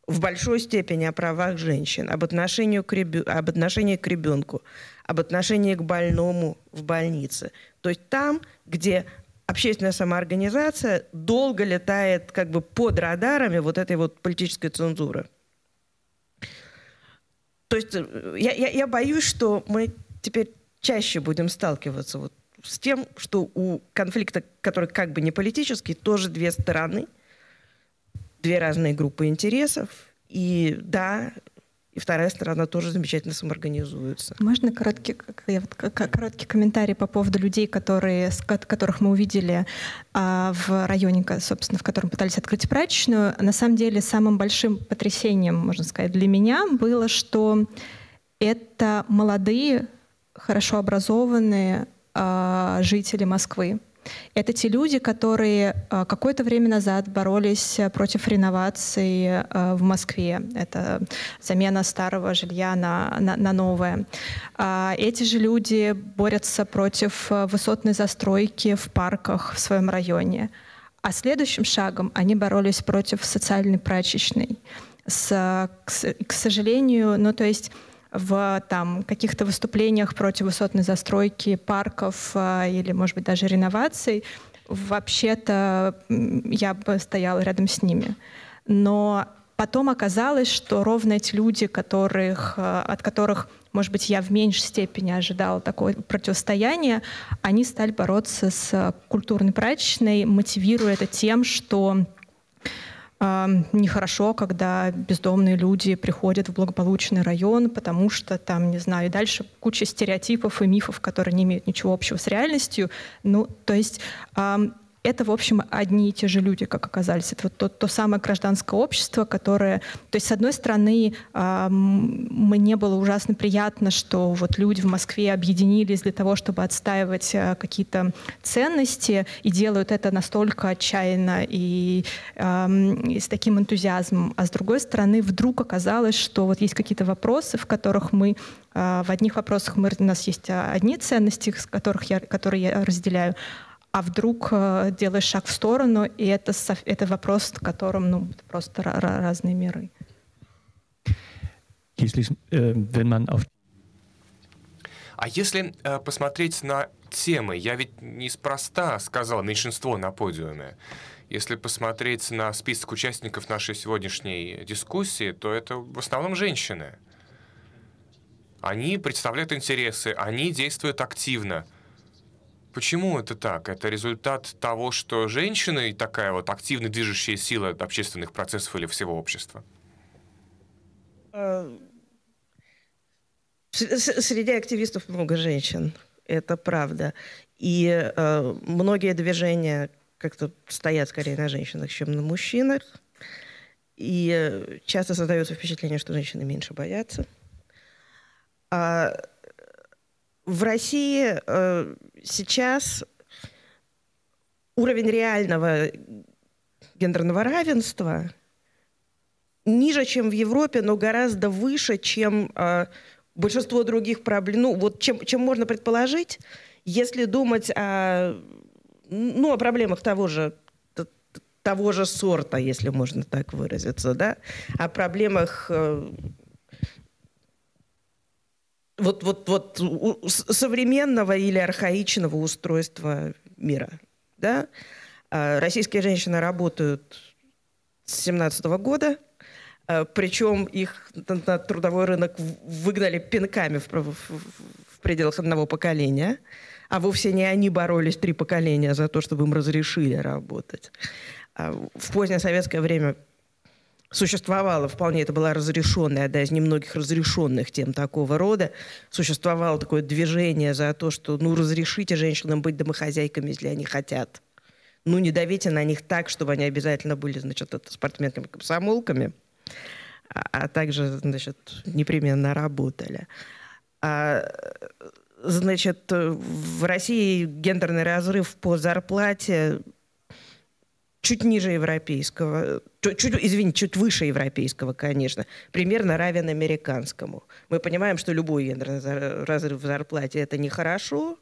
в большой степени о правах женщин, об отношении к, ребю... об отношении к ребенку, об отношении к больному в больнице. То есть там, где общественная самоорганизация долго летает как бы под радарами вот этой вот политической цензуры. То есть э, я, я, я боюсь, что мы теперь чаще будем сталкиваться вот с тем, что у конфликта, который как бы не политический, тоже две стороны, две разные группы интересов. И да, и вторая сторона тоже замечательно самоорганизуется. Можно короткий, короткий комментарий по поводу людей, которые, которых мы увидели а, в районе, собственно, в котором пытались открыть прачечную. На самом деле самым большим потрясением, можно сказать, для меня было, что это молодые, хорошо образованные а, жители Москвы. Это те люди, которые а, какое-то время назад боролись э, против реновации э, в Москве. Это замена старого жилья на, на, на новое. А, эти же люди борются против э, высотной застройки в парках в своем районе. А следующим шагом они боролись против социальной прачечной. С, к, к сожалению, ну то есть в там, каких-то выступлениях против высотной застройки парков э, или, может быть, даже реноваций, вообще-то я бы стояла рядом с ними. Но потом оказалось, что ровно эти люди, которых, э, от которых, может быть, я в меньшей степени ожидала такое противостояние, они стали бороться с культурной прачечной, мотивируя это тем, что нехорошо, когда бездомные люди приходят в благополучный район, потому что там, не знаю, и дальше куча стереотипов и мифов, которые не имеют ничего общего с реальностью. Ну, то есть это, в общем, одни и те же люди, как оказались. Это вот то, то самое гражданское общество, которое... То есть, с одной стороны, э, мне было ужасно приятно, что вот люди в Москве объединились для того, чтобы отстаивать э, какие-то ценности, и делают это настолько отчаянно и, э, и с таким энтузиазмом. А с другой стороны, вдруг оказалось, что вот есть какие-то вопросы, в которых мы в одних вопросах мы, у нас есть одни ценности, с которых я, которые я разделяю, а вдруг э, делаешь шаг в сторону, и это, это вопрос, в котором ну, просто разные миры. Если, äh, wenn man auf а если э, посмотреть на темы, я ведь неспроста сказал меньшинство на подиуме. Если посмотреть на список участников нашей сегодняшней дискуссии, то это в основном женщины. Они представляют интересы, они действуют активно. Почему это так? Это результат того, что женщины такая вот активно движущая сила общественных процессов или всего общества? Э, среди активистов много женщин, это правда. И э, многие движения как-то стоят скорее на женщинах, чем на мужчинах. И э, часто создается впечатление, что женщины меньше боятся. А в России э, сейчас уровень реального гендерного равенства ниже, чем в Европе, но гораздо выше, чем э, большинство других проблем. Ну, вот чем, чем можно предположить, если думать о, ну, о проблемах того же того же сорта, если можно так выразиться, да, о проблемах э, вот, вот, вот современного или архаичного устройства мира. Да? А, российские женщины работают с 17 года, а, причем их на трудовой рынок выгнали пинками в, в, в пределах одного поколения, а вовсе не они боролись три поколения за то, чтобы им разрешили работать. А, в позднее советское время существовало, вполне это была разрешенная, одна из немногих разрешенных тем такого рода, существовало такое движение за то, что ну разрешите женщинам быть домохозяйками, если они хотят. Ну не давите на них так, чтобы они обязательно были, значит, спортсменками-комсомолками. а, а также, значит, непременно работали. А, значит, в России гендерный разрыв по зарплате чуть ниже европейского, чуть, чуть, извините, чуть выше европейского, конечно, примерно равен американскому. Мы понимаем, что любой гендерный разрыв в зарплате это нехорошо,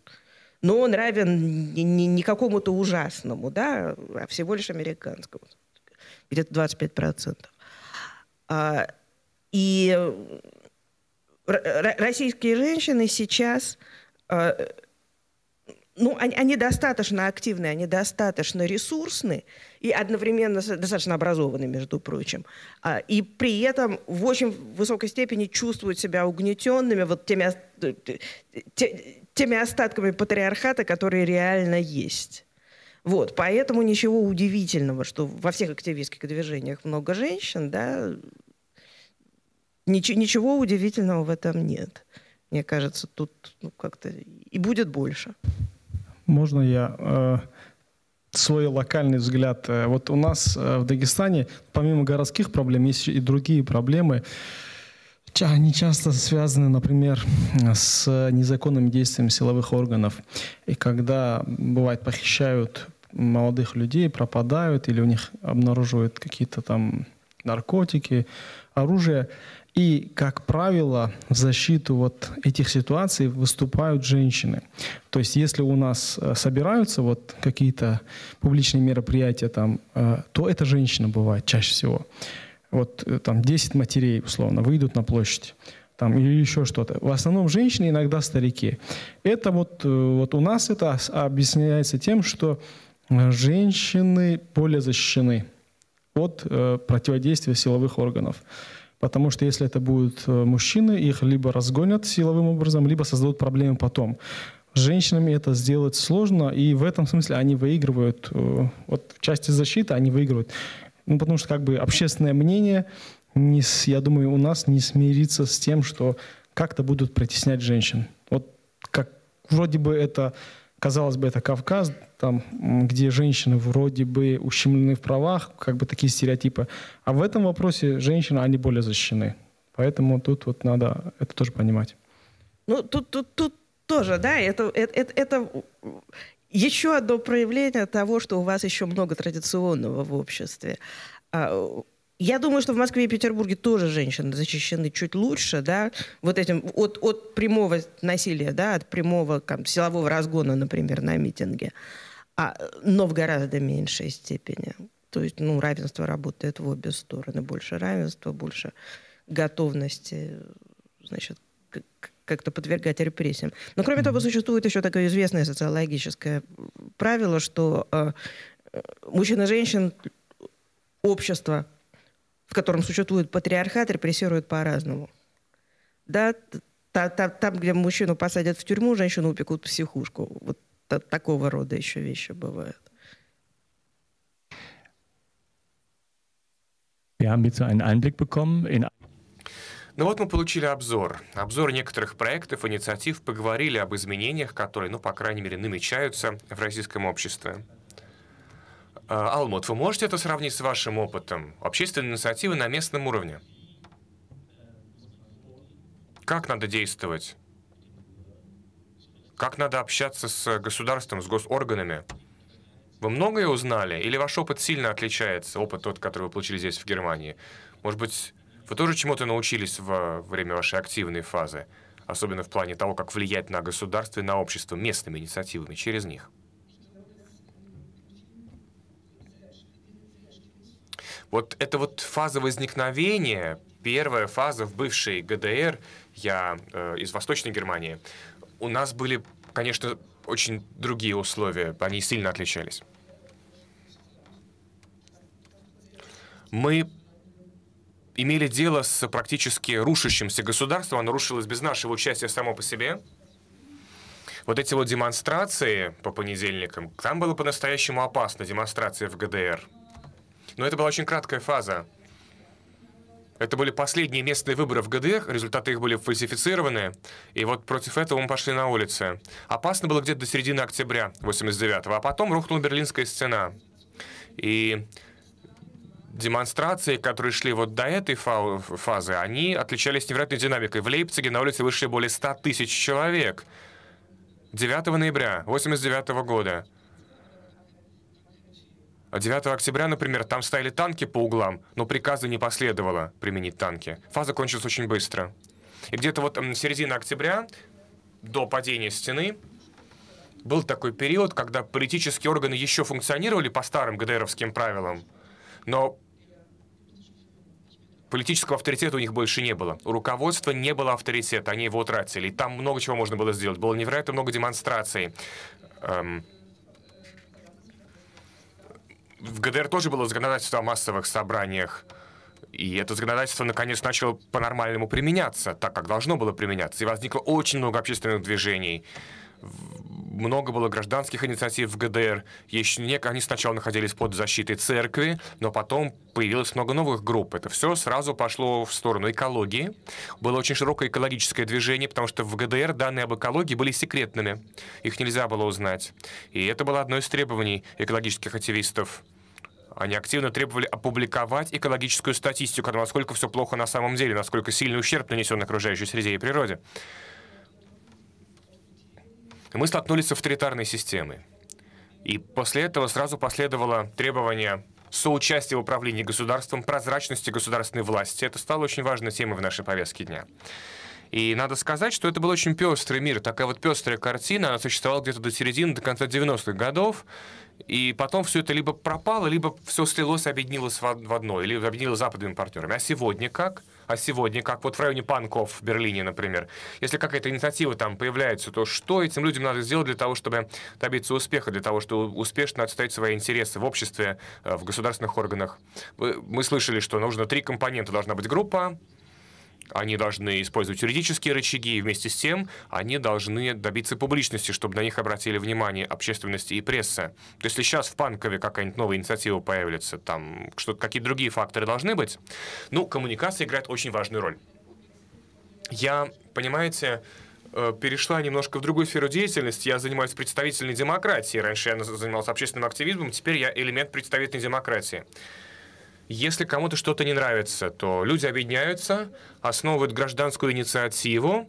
но он равен не, не, не какому-то ужасному, да, а всего лишь американскому. Где-то 25%. А, и российские женщины сейчас а, ну, они, они достаточно активны, они достаточно ресурсны и одновременно достаточно образованы, между прочим. А, и при этом в очень высокой степени чувствуют себя угнетенными вот теми, теми остатками патриархата, которые реально есть. Вот, поэтому ничего удивительного, что во всех активистских движениях много женщин, да, ничего, ничего удивительного в этом нет. Мне кажется, тут ну, как-то и будет больше. Можно я э, свой локальный взгляд? Э, вот у нас э, в Дагестане, помимо городских проблем, есть и другие проблемы. Они часто связаны, например, с незаконными действиями силовых органов. И когда, бывает, похищают молодых людей, пропадают, или у них обнаруживают какие-то там наркотики, оружие, и, как правило, в защиту вот этих ситуаций выступают женщины. То есть, если у нас э, собираются вот какие-то публичные мероприятия, там, э, то это женщина бывает чаще всего. Вот э, там 10 матерей, условно, выйдут на площадь там, или еще что-то. В основном женщины, иногда старики. Это вот, вот у нас это объясняется тем, что женщины более защищены от противодействия силовых органов. Потому что если это будут э, мужчины, их либо разгонят силовым образом, либо создадут проблемы потом. С женщинами это сделать сложно, и в этом смысле они выигрывают, э, вот в части защиты они выигрывают. Ну, потому что как бы общественное мнение, не, я думаю, у нас не смирится с тем, что как-то будут притеснять женщин. Вот как вроде бы это казалось бы, это Кавказ, там, где женщины вроде бы ущемлены в правах, как бы такие стереотипы. А в этом вопросе женщины, они более защищены. Поэтому тут вот надо это тоже понимать. Ну, тут, тут, тут тоже, да, это, это, это, это еще одно проявление того, что у вас еще много традиционного в обществе. Я думаю, что в Москве и Петербурге тоже женщины защищены чуть лучше, да, вот этим, от, от прямого насилия, да, от прямого там, силового разгона, например, на митинге, а, но в гораздо меньшей степени. То есть, ну, равенство работает в обе стороны. Больше равенства, больше готовности, значит, как-то подвергать репрессиям. Но, кроме того, существует еще такое известное социологическое правило, что э, мужчин и женщин общество в котором существует патриархат, репрессируют по-разному. Да, та, та, там, где мужчину посадят в тюрьму, женщину упекут в психушку. Вот та, такого рода еще вещи бывают. Wir haben jetzt einen Einblick bekommen in ну вот мы получили обзор. Обзор некоторых проектов, инициатив, поговорили об изменениях, которые, ну, по крайней мере, намечаются в российском обществе. А, Алмут, вы можете это сравнить с вашим опытом? Общественные инициативы на местном уровне. Как надо действовать? Как надо общаться с государством, с госорганами? Вы многое узнали? Или ваш опыт сильно отличается, опыт тот, который вы получили здесь, в Германии? Может быть, вы тоже чему-то научились во время вашей активной фазы? Особенно в плане того, как влиять на государство и на общество местными инициативами через них? Вот эта вот фаза возникновения, первая фаза в бывшей ГДР, я э, из Восточной Германии, у нас были, конечно, очень другие условия, они сильно отличались. Мы имели дело с практически рушащимся государством, оно рушилось без нашего участия само по себе. Вот эти вот демонстрации по понедельникам, там было по-настоящему опасно, демонстрация в ГДР – но это была очень краткая фаза. Это были последние местные выборы в ГДР, результаты их были фальсифицированы, и вот против этого мы пошли на улицы. Опасно было где-то до середины октября 89-го, а потом рухнула Берлинская стена. И демонстрации, которые шли вот до этой фазы, они отличались невероятной динамикой. В Лейпциге на улице вышли более 100 тысяч человек. 9 ноября 1989 года. 9 октября, например, там стояли танки по углам, но приказа не последовало применить танки. Фаза кончилась очень быстро. И где-то вот середина октября, до падения стены, был такой период, когда политические органы еще функционировали по старым ГДРовским правилам, но политического авторитета у них больше не было. У руководства не было авторитета, они его утратили. И там много чего можно было сделать. Было невероятно много демонстраций. Эм, в ГДР тоже было законодательство о массовых собраниях. И это законодательство наконец начало по-нормальному применяться, так как должно было применяться. И возникло очень много общественных движений. Много было гражданских инициатив в ГДР. Еще не, они сначала находились под защитой церкви, но потом появилось много новых групп. Это все сразу пошло в сторону экологии. Было очень широкое экологическое движение, потому что в ГДР данные об экологии были секретными. Их нельзя было узнать. И это было одно из требований экологических активистов они активно требовали опубликовать экологическую статистику, насколько все плохо на самом деле, насколько сильный ущерб нанесен окружающей среде и природе. Мы столкнулись с авторитарной системой. И после этого сразу последовало требование соучастия в управлении государством, прозрачности государственной власти. Это стало очень важной темой в нашей повестке дня. И надо сказать, что это был очень пестрый мир. Такая вот пестрая картина, она существовала где-то до середины, до конца 90-х годов. И потом все это либо пропало, либо все слилось, объединилось в одно, или объединилось западными партнерами. А сегодня как? А сегодня как? Вот в районе Панков в Берлине, например. Если какая-то инициатива там появляется, то что этим людям надо сделать для того, чтобы добиться успеха, для того, чтобы успешно отстоять свои интересы в обществе, э, в государственных органах? Мы слышали, что нужно три компонента. Должна быть группа, они должны использовать юридические рычаги, и вместе с тем они должны добиться публичности, чтобы на них обратили внимание общественности и пресса. То есть, если сейчас в Панкове какая-нибудь новая инициатива появится, там что какие-то другие факторы должны быть, ну, коммуникация играет очень важную роль. Я, понимаете, э, перешла немножко в другую сферу деятельности. Я занимаюсь представительной демократией. Раньше я занимался общественным активизмом, теперь я элемент представительной демократии. Если кому-то что-то не нравится, то люди объединяются, основывают гражданскую инициативу,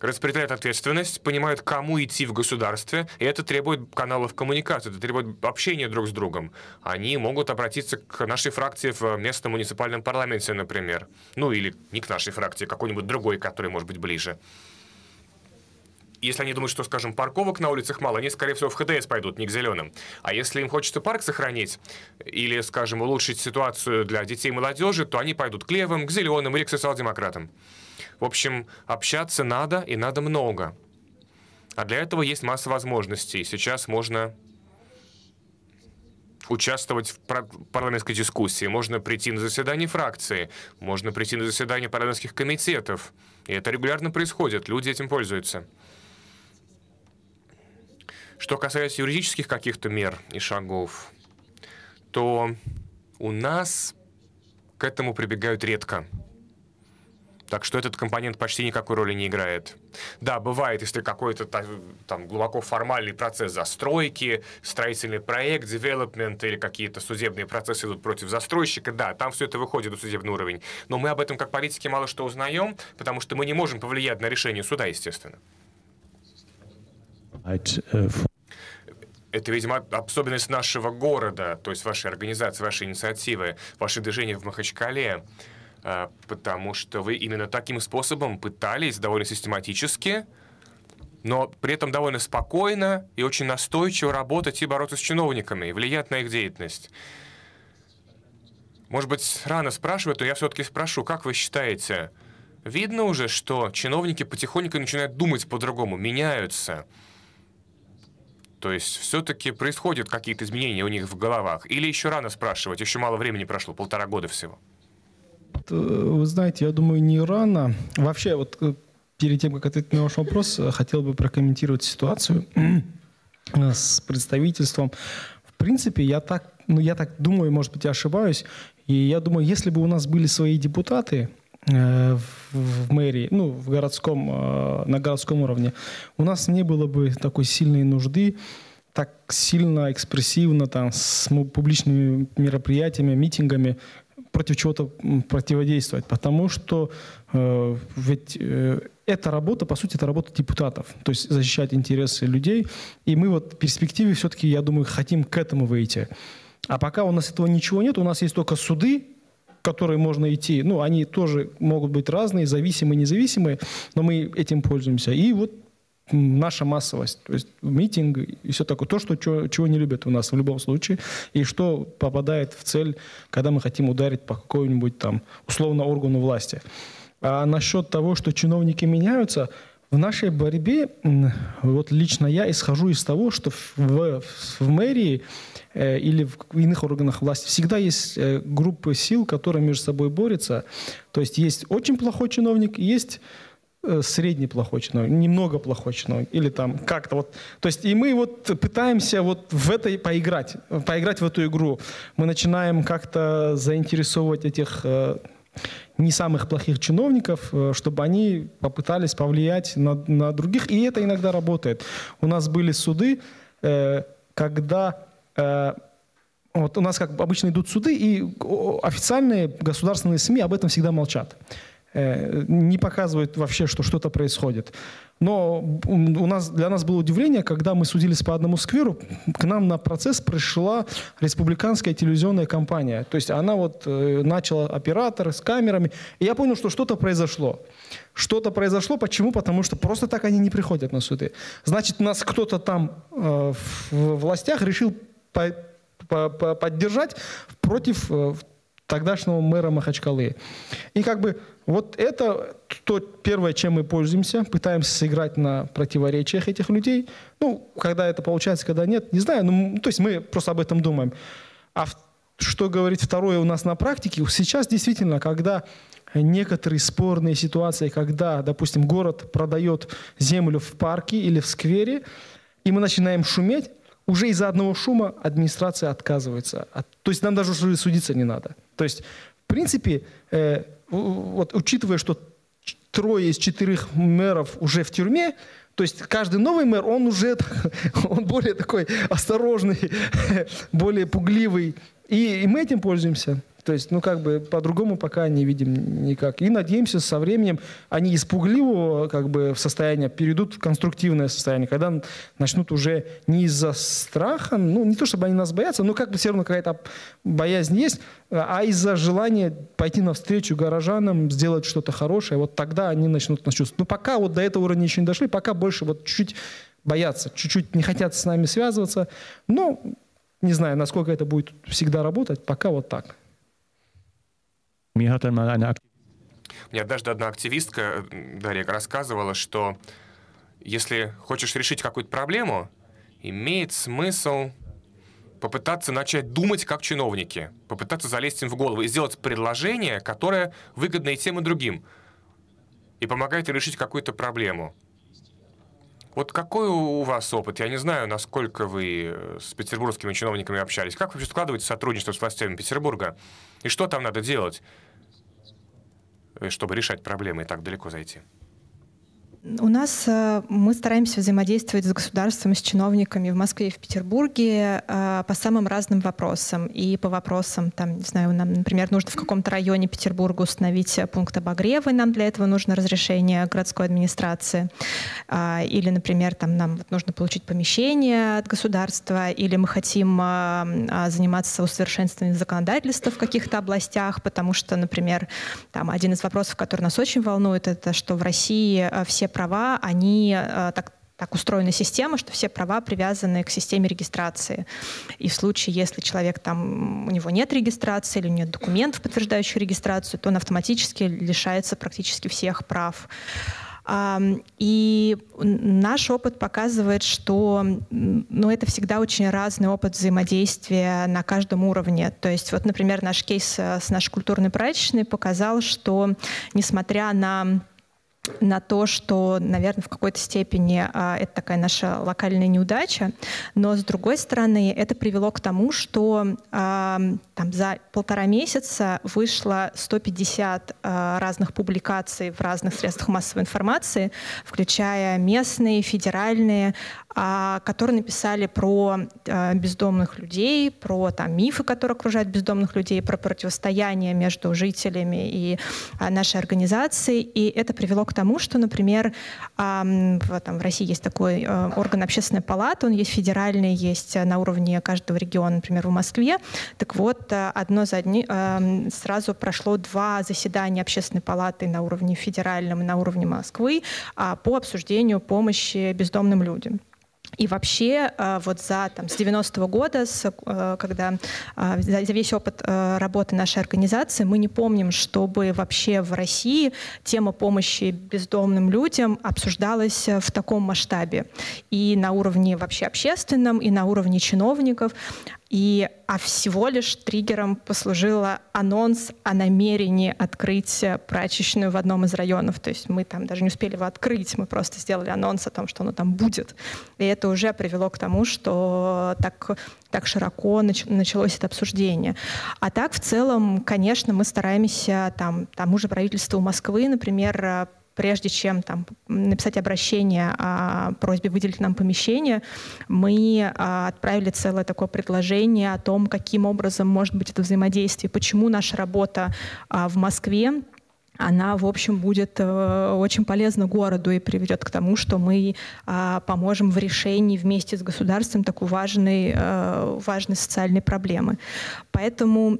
распределяют ответственность, понимают, кому идти в государстве, и это требует каналов коммуникации, это требует общения друг с другом. Они могут обратиться к нашей фракции в местном муниципальном парламенте, например. Ну, или не к нашей фракции, а к какой-нибудь другой, которая может быть ближе если они думают, что, скажем, парковок на улицах мало, они, скорее всего, в ХДС пойдут, не к зеленым. А если им хочется парк сохранить или, скажем, улучшить ситуацию для детей и молодежи, то они пойдут к левым, к зеленым или к социал-демократам. В общем, общаться надо и надо много. А для этого есть масса возможностей. Сейчас можно участвовать в парламентской дискуссии, можно прийти на заседание фракции, можно прийти на заседание парламентских комитетов. И это регулярно происходит, люди этим пользуются. Что касается юридических каких-то мер и шагов, то у нас к этому прибегают редко. Так что этот компонент почти никакой роли не играет. Да, бывает, если какой-то там глубоко формальный процесс застройки, строительный проект, development или какие-то судебные процессы идут против застройщика, да, там все это выходит на судебный уровень. Но мы об этом как политики мало что узнаем, потому что мы не можем повлиять на решение суда, естественно. Э, это, видимо, особенность нашего города, то есть вашей организации, вашей инициативы, ваше движение в Махачкале, а, потому что вы именно таким способом пытались довольно систематически, но при этом довольно спокойно и очень настойчиво работать и бороться с чиновниками, и влиять на их деятельность. Может быть, рано спрашивать, но я все-таки спрошу, как вы считаете, видно уже, что чиновники потихоньку начинают думать по-другому, меняются – то есть все-таки происходят какие-то изменения у них в головах? Или еще рано спрашивать? Еще мало времени прошло, полтора года всего. Э, вы знаете, я думаю, не рано. Вообще, вот э, перед тем, как ответить на ваш вопрос, э, хотел бы прокомментировать ситуацию с представительством. В принципе, я так, ну, я так думаю, может быть, я ошибаюсь. И я думаю, если бы у нас были свои депутаты, Э, в мэрии, ну, в городском, э, на городском уровне, у нас не было бы такой сильной нужды так сильно, экспрессивно там, с публичными мероприятиями, митингами против чего-то противодействовать, потому что э, ведь э, эта работа, по сути, это работа депутатов, то есть защищать интересы людей, и мы вот в перспективе все-таки, я думаю, хотим к этому выйти. А пока у нас этого ничего нет, у нас есть только суды, которые можно идти, ну, они тоже могут быть разные, зависимые, независимые, но мы этим пользуемся. И вот наша массовость, то есть митинг и все такое, то, что, чего, не любят у нас в любом случае, и что попадает в цель, когда мы хотим ударить по какому-нибудь там условно органу власти. А насчет того, что чиновники меняются, в нашей борьбе, вот лично я исхожу из того, что в, в мэрии или в иных органах власти всегда есть э, группы сил, которые между собой борются. То есть есть очень плохой чиновник, есть Э, средний плохой чиновник, немного плохой чиновник, или там как-то вот. То есть и мы вот пытаемся вот в этой поиграть, поиграть в эту игру. Мы начинаем как-то заинтересовывать этих э, не самых плохих чиновников, э, чтобы они попытались повлиять на, на других, и это иногда работает. У нас были суды, э, когда э, вот у нас как обычно идут суды, и официальные государственные СМИ об этом всегда молчат. Э, не показывают вообще, что что-то происходит. Но у нас, для нас было удивление, когда мы судились по одному скверу, к нам на процесс пришла республиканская телевизионная компания. То есть она вот э, начала оператор с камерами, и я понял, что что-то произошло. Что-то произошло, почему? Потому что просто так они не приходят на суды. Значит, нас кто-то там э, в властях решил по, по, по, поддержать против э, тогдашнего мэра Махачкалы. И как бы вот это то первое, чем мы пользуемся, пытаемся сыграть на противоречиях этих людей. Ну, когда это получается, когда нет, не знаю. Ну, то есть мы просто об этом думаем. А что говорить второе у нас на практике? Сейчас действительно, когда некоторые спорные ситуации, когда, допустим, город продает землю в парке или в сквере, и мы начинаем шуметь, уже из-за одного шума администрация отказывается. То есть нам даже уже судиться не надо. То есть, в принципе, э, вот учитывая, что трое из четырех мэров уже в тюрьме, то есть каждый новый мэр, он уже *laughs* он более такой осторожный, *laughs* более пугливый. И, и мы этим пользуемся. То есть, ну, как бы по-другому пока не видим никак. И надеемся, со временем они из пугливого как бы, состояния перейдут в конструктивное состояние, когда начнут уже не из-за страха, ну, не то чтобы они нас боятся, но как бы все равно какая-то боязнь есть, а из-за желания пойти навстречу горожанам, сделать что-то хорошее, вот тогда они начнут нас чувствовать. Но пока вот до этого уровня еще не дошли, пока больше вот чуть-чуть боятся, чуть-чуть не хотят с нами связываться, но не знаю, насколько это будет всегда работать, пока вот так. Мне однажды одна активистка, Дарья, рассказывала, что если хочешь решить какую-то проблему, имеет смысл попытаться начать думать как чиновники, попытаться залезть им в голову и сделать предложение, которое выгодно и тем, и другим, и помогает решить какую-то проблему. Вот какой у вас опыт? Я не знаю, насколько вы с петербургскими чиновниками общались. Как вообще складывается сотрудничество с властями Петербурга? И что там надо делать, э, чтобы решать проблемы и так далеко зайти? У нас э, мы стараемся взаимодействовать с государством, с чиновниками в Москве и в Петербурге э, по самым разным вопросам. И по вопросам, там, не знаю, нам, например, нужно в каком-то районе Петербурга установить пункт обогрева, и нам для этого нужно разрешение городской администрации. А, или, например, там, нам нужно получить помещение от государства, или мы хотим а, заниматься усовершенствованием законодательства в каких-то областях, потому что, например, там, один из вопросов, который нас очень волнует, это что в России все права, они э, так так устроена система, что все права привязаны к системе регистрации. И в случае, если человек там, у него нет регистрации или нет документов, подтверждающих регистрацию, то он автоматически лишается практически всех прав. И наш опыт показывает, что ну, это всегда очень разный опыт взаимодействия на каждом уровне. То есть, вот, например, наш кейс э, с нашей культурной прачечной показал, что несмотря на на то, что, наверное, в какой-то степени а, это такая наша локальная неудача, но с другой стороны это привело к тому, что а, там за полтора месяца вышло 150 а, разных публикаций в разных средствах массовой информации, включая местные, федеральные, а, которые написали про а, бездомных людей, про там, мифы, которые окружают бездомных людей, про противостояние между жителями и а, нашей организацией. И это привело к тому, что, например, в, там, в России есть такой орган общественной палаты, он есть федеральный, есть на уровне каждого региона, например, в Москве. Так вот, одно за одним сразу прошло два заседания общественной палаты на уровне федеральном и на уровне Москвы по обсуждению помощи бездомным людям. И вообще а, вот за там, с 90-го года, с, э, когда а, за весь опыт э, работы нашей организации, мы не помним, чтобы вообще в России тема помощи бездомным людям обсуждалась в таком масштабе. И на уровне вообще общественном, и на уровне чиновников. И, а всего лишь триггером послужила анонс о намерении открыть прачечную в одном из районов. То есть мы там даже не успели его открыть, мы просто сделали анонс о том, что оно там будет. И это уже привело к тому, что так, так широко нач, началось это обсуждение. А так, в целом, конечно, мы стараемся там, тому же правительству Москвы, например, прежде чем там, написать обращение о просьбе выделить нам помещение, мы а, отправили целое такое предложение о том, каким образом может быть это взаимодействие, почему наша работа а, в Москве она, в общем, будет э, очень полезна городу и приведет к тому, что мы э, поможем в решении вместе с государством такой важной, э, важной социальной проблемы. Поэтому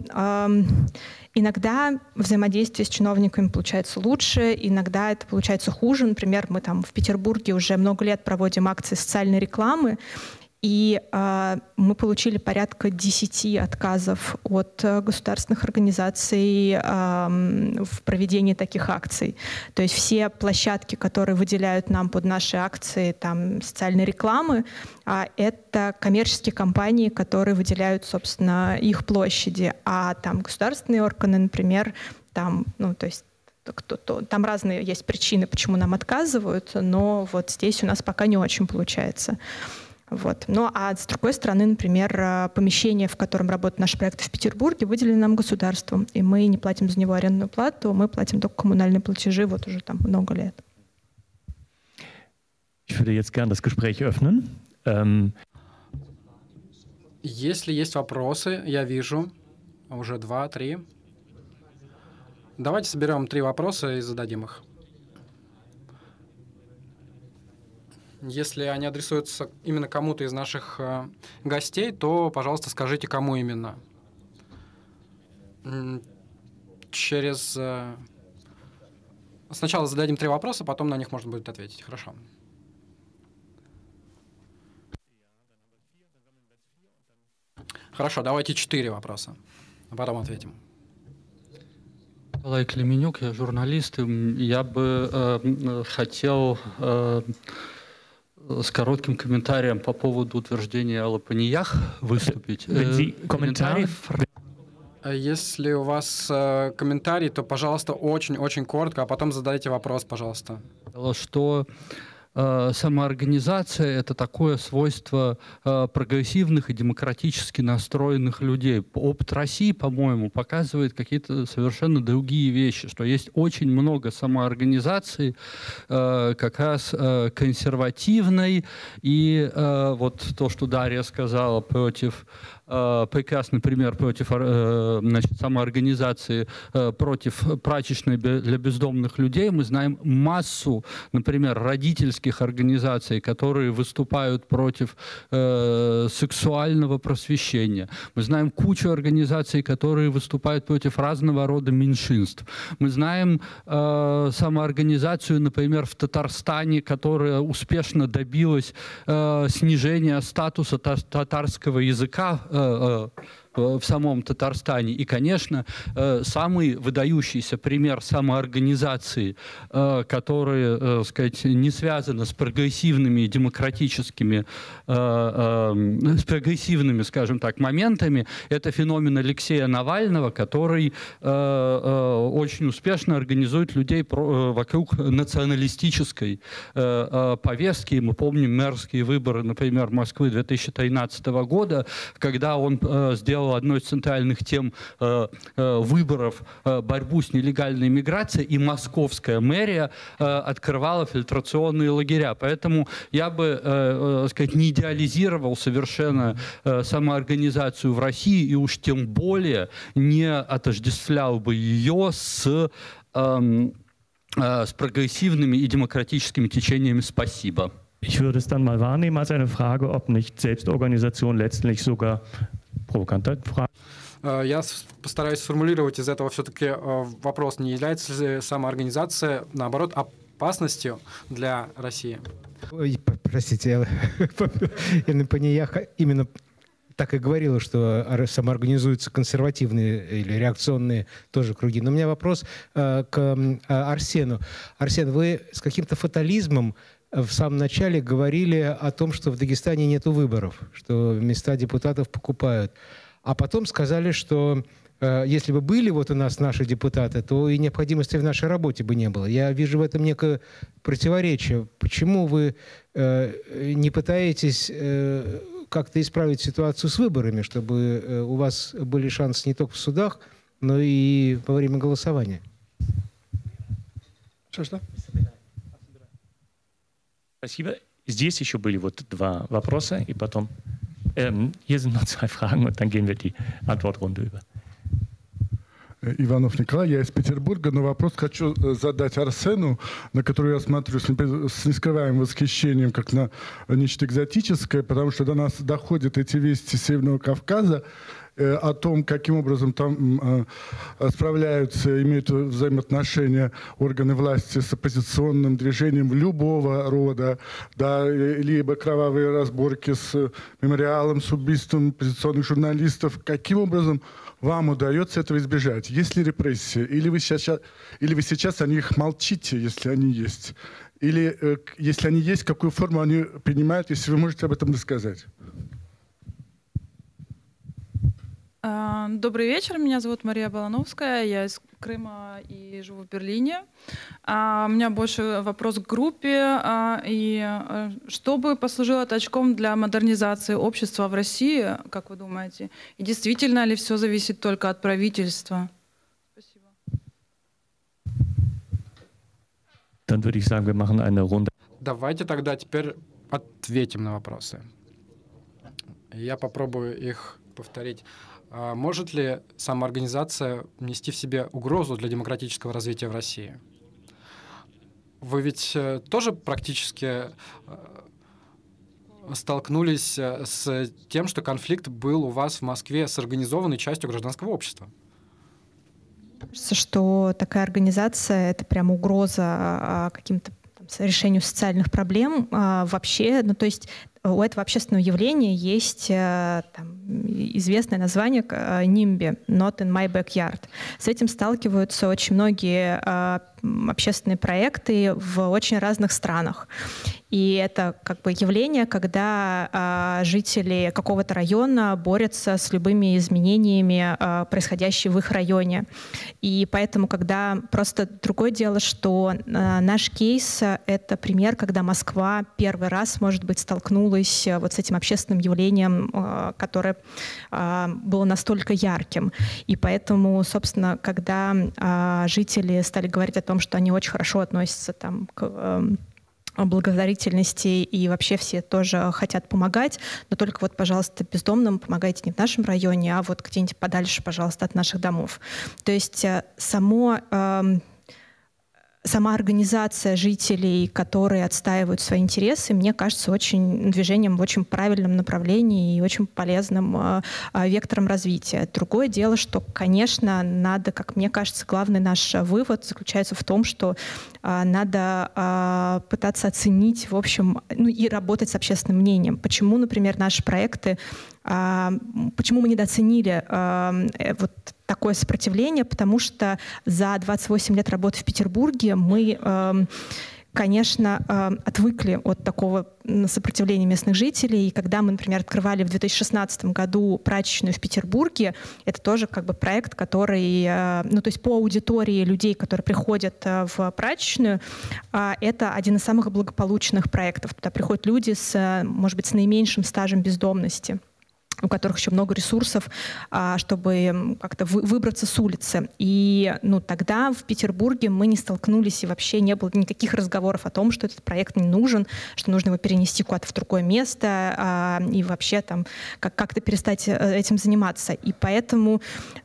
иногда взаимодействие с чиновниками получается лучше, иногда это получается хуже. Например, мы там в Петербурге уже много лет проводим акции социальной рекламы, и э, мы получили порядка 10 отказов от э, государственных организаций э, в проведении таких акций. То есть все площадки, которые выделяют нам под наши акции там, социальной рекламы, э, это коммерческие компании, которые выделяют, собственно, их площади. А там государственные органы, например, там, ну, то есть кто -то, там разные есть причины, почему нам отказывают, но вот здесь у нас пока не очень получается. Вот. Ну а с другой стороны, например, э, помещение, в котором работает наш проект в Петербурге, выделили нам государством, и мы не платим за него арендную плату, мы платим только коммунальные платежи вот уже там много лет. Ich würde jetzt gerne das Gespräch öffnen. Ähm Если есть вопросы, я вижу уже два, три. Давайте соберем три вопроса и зададим их. Если они адресуются именно кому-то из наших э, гостей, то, пожалуйста, скажите, кому именно. Через... Э, сначала зададим три вопроса, потом на них можно будет ответить. Хорошо. Хорошо, давайте четыре вопроса, а потом ответим. Николай Клеменюк, я журналист. Я бы э, хотел э, с коротким комментарием по поводу утверждения о лапаниях выступить. Э, комментарий? А если у вас э, комментарий, то, пожалуйста, очень-очень коротко, а потом задайте вопрос, пожалуйста. Что Э, самоорганизация — это такое свойство э, прогрессивных и демократически настроенных людей. Опыт России, по-моему, показывает какие-то совершенно другие вещи, что есть очень много самоорганизаций э, как раз консервативной, и вот то, что Дарья сказала против Э, прекрасный пример против э, значит, самоорганизации э, против прачечной для бездомных людей. Мы знаем массу, например, родительских организаций, которые выступают против сексуального просвещения. Мы знаем кучу организаций, которые выступают против разного рода меньшинств. Мы знаем самоорганизацию, например, в Татарстане, которая успешно добилась снижения статуса татарского языка Э, э, в самом Татарстане. И, конечно, самый выдающийся пример самоорганизации, который, сказать, не связан с прогрессивными демократическими, с прогрессивными, скажем так, моментами, это феномен Алексея Навального, который очень успешно организует людей вокруг националистической повестки. Мы помним мэрские выборы, например, Москвы 2013 года, когда он э, одной из центральных тем э, э, выборов э, борьбу с нелегальной миграцией, и московская мэрия открывала фильтрационные лагеря. Поэтому я бы, сказать, не идеализировал совершенно самоорганизацию в России, и уж тем более не отождествлял бы ее с э, с прогрессивными и демократическими течениями. Спасибо. Ich würde es dann mal wahrnehmen als eine Frage, ob nicht Selbstorganisation letztlich sogar provokanter Frage. Я постараюсь сформулировать из этого все-таки вопрос, не является ли самоорганизация, наоборот, опасностью для России? Ой, простите, я, *laughs* я именно так и говорила, что самоорганизуются консервативные или реакционные тоже круги. Но у меня вопрос э, к э, Арсену. Арсен, вы с каким-то фатализмом в самом начале говорили о том, что в Дагестане нет выборов, что места депутатов покупают. А потом сказали, что э, если бы были вот у нас наши депутаты, то и необходимости в нашей работе бы не было. Я вижу в этом некое противоречие. Почему вы э, не пытаетесь э, как-то исправить ситуацию с выборами, чтобы э, у вас были шансы не только в судах, но и во время голосования? Что-что? Спасибо. Здесь еще были вот два вопроса, и потом ähm, hier sind noch zwei Fragen, und dann gehen wir die Antwortrunde über. Иванов Николай, я из Петербурга, но вопрос хочу э, задать Арсену, на который я смотрю с нескрываемым восхищением, как на нечто экзотическое, потому что до нас доходят эти вести Северного Кавказа, Э, о том, каким образом там справляются, имеют взаимоотношения органы власти с оппозиционным движением любого рода, да, либо кровавые разборки с мемориалом, с убийством оппозиционных журналистов, каким образом вам удается этого избежать? Есть ли репрессии? Или вы сейчас, или вы сейчас о них молчите, если они есть? Или э, если они есть, какую форму они принимают, если вы можете об этом рассказать? А, добрый вечер, меня зовут Мария Балановская, я из Крыма и живу в Берлине. А, у меня больше вопрос к группе. А, и что бы послужило точком для модернизации общества в России, как вы думаете? И действительно ли все зависит только от правительства? Спасибо. Dann würde ich sagen, wir machen eine Runde. Давайте тогда теперь ответим на вопросы. Я попробую их повторить. А может ли самоорганизация нести в себе угрозу для демократического развития в России? Вы ведь э, тоже практически э, столкнулись э, с тем, что конфликт был у вас в Москве с организованной частью гражданского общества. Кажется, что такая организация — это прям угроза а, каким-то решению социальных проблем а, вообще, ну то есть у этого общественного явления есть э, там, известное название NIMBY, Not in my backyard. С этим сталкиваются очень многие а, общественные проекты в очень разных странах. И это как бы явление, когда э, жители какого-то района борются с любыми изменениями, э, происходящими в их районе. И поэтому, когда просто другое дело, что э, наш кейс — это пример, когда Москва первый раз, может быть, столкнулась вот с этим общественным явлением, э, которое э, было настолько ярким. И поэтому, собственно, когда э, жители стали говорить о том, что они очень хорошо относятся там, к э, благодарительности, и вообще все тоже хотят помогать, но только вот, пожалуйста, бездомным помогайте не в нашем районе, а вот где-нибудь подальше, пожалуйста, от наших домов. То есть э, само э, сама организация жителей, которые отстаивают свои интересы, мне кажется, очень движением в очень правильном направлении и очень полезным э, э, вектором развития. Другое дело, что, конечно, надо, как мне кажется, главный наш вывод заключается в том, что э, надо пытаться оценить, в общем, ну и работать с общественным мнением. Почему, например, наши проекты Почему мы недооценили вот такое сопротивление? Потому что за 28 лет работы в Петербурге мы конечно, э, отвыкли от такого сопротивления местных жителей. И когда мы, например, открывали в 2016 году прачечную в Петербурге, это тоже как бы проект, который, э, ну то есть по аудитории людей, которые приходят э, в прачечную, это один из самых благополучных проектов. Туда приходят люди с, может быть, с наименьшим стажем бездомности у которых еще много ресурсов, а, чтобы как-то выбраться с улицы. И ну, тогда в Петербурге мы не столкнулись, и вообще не было никаких разговоров о том, что этот проект не нужен, что нужно его перенести куда-то в другое место а, и вообще там как-то перестать э, этим заниматься. И поэтому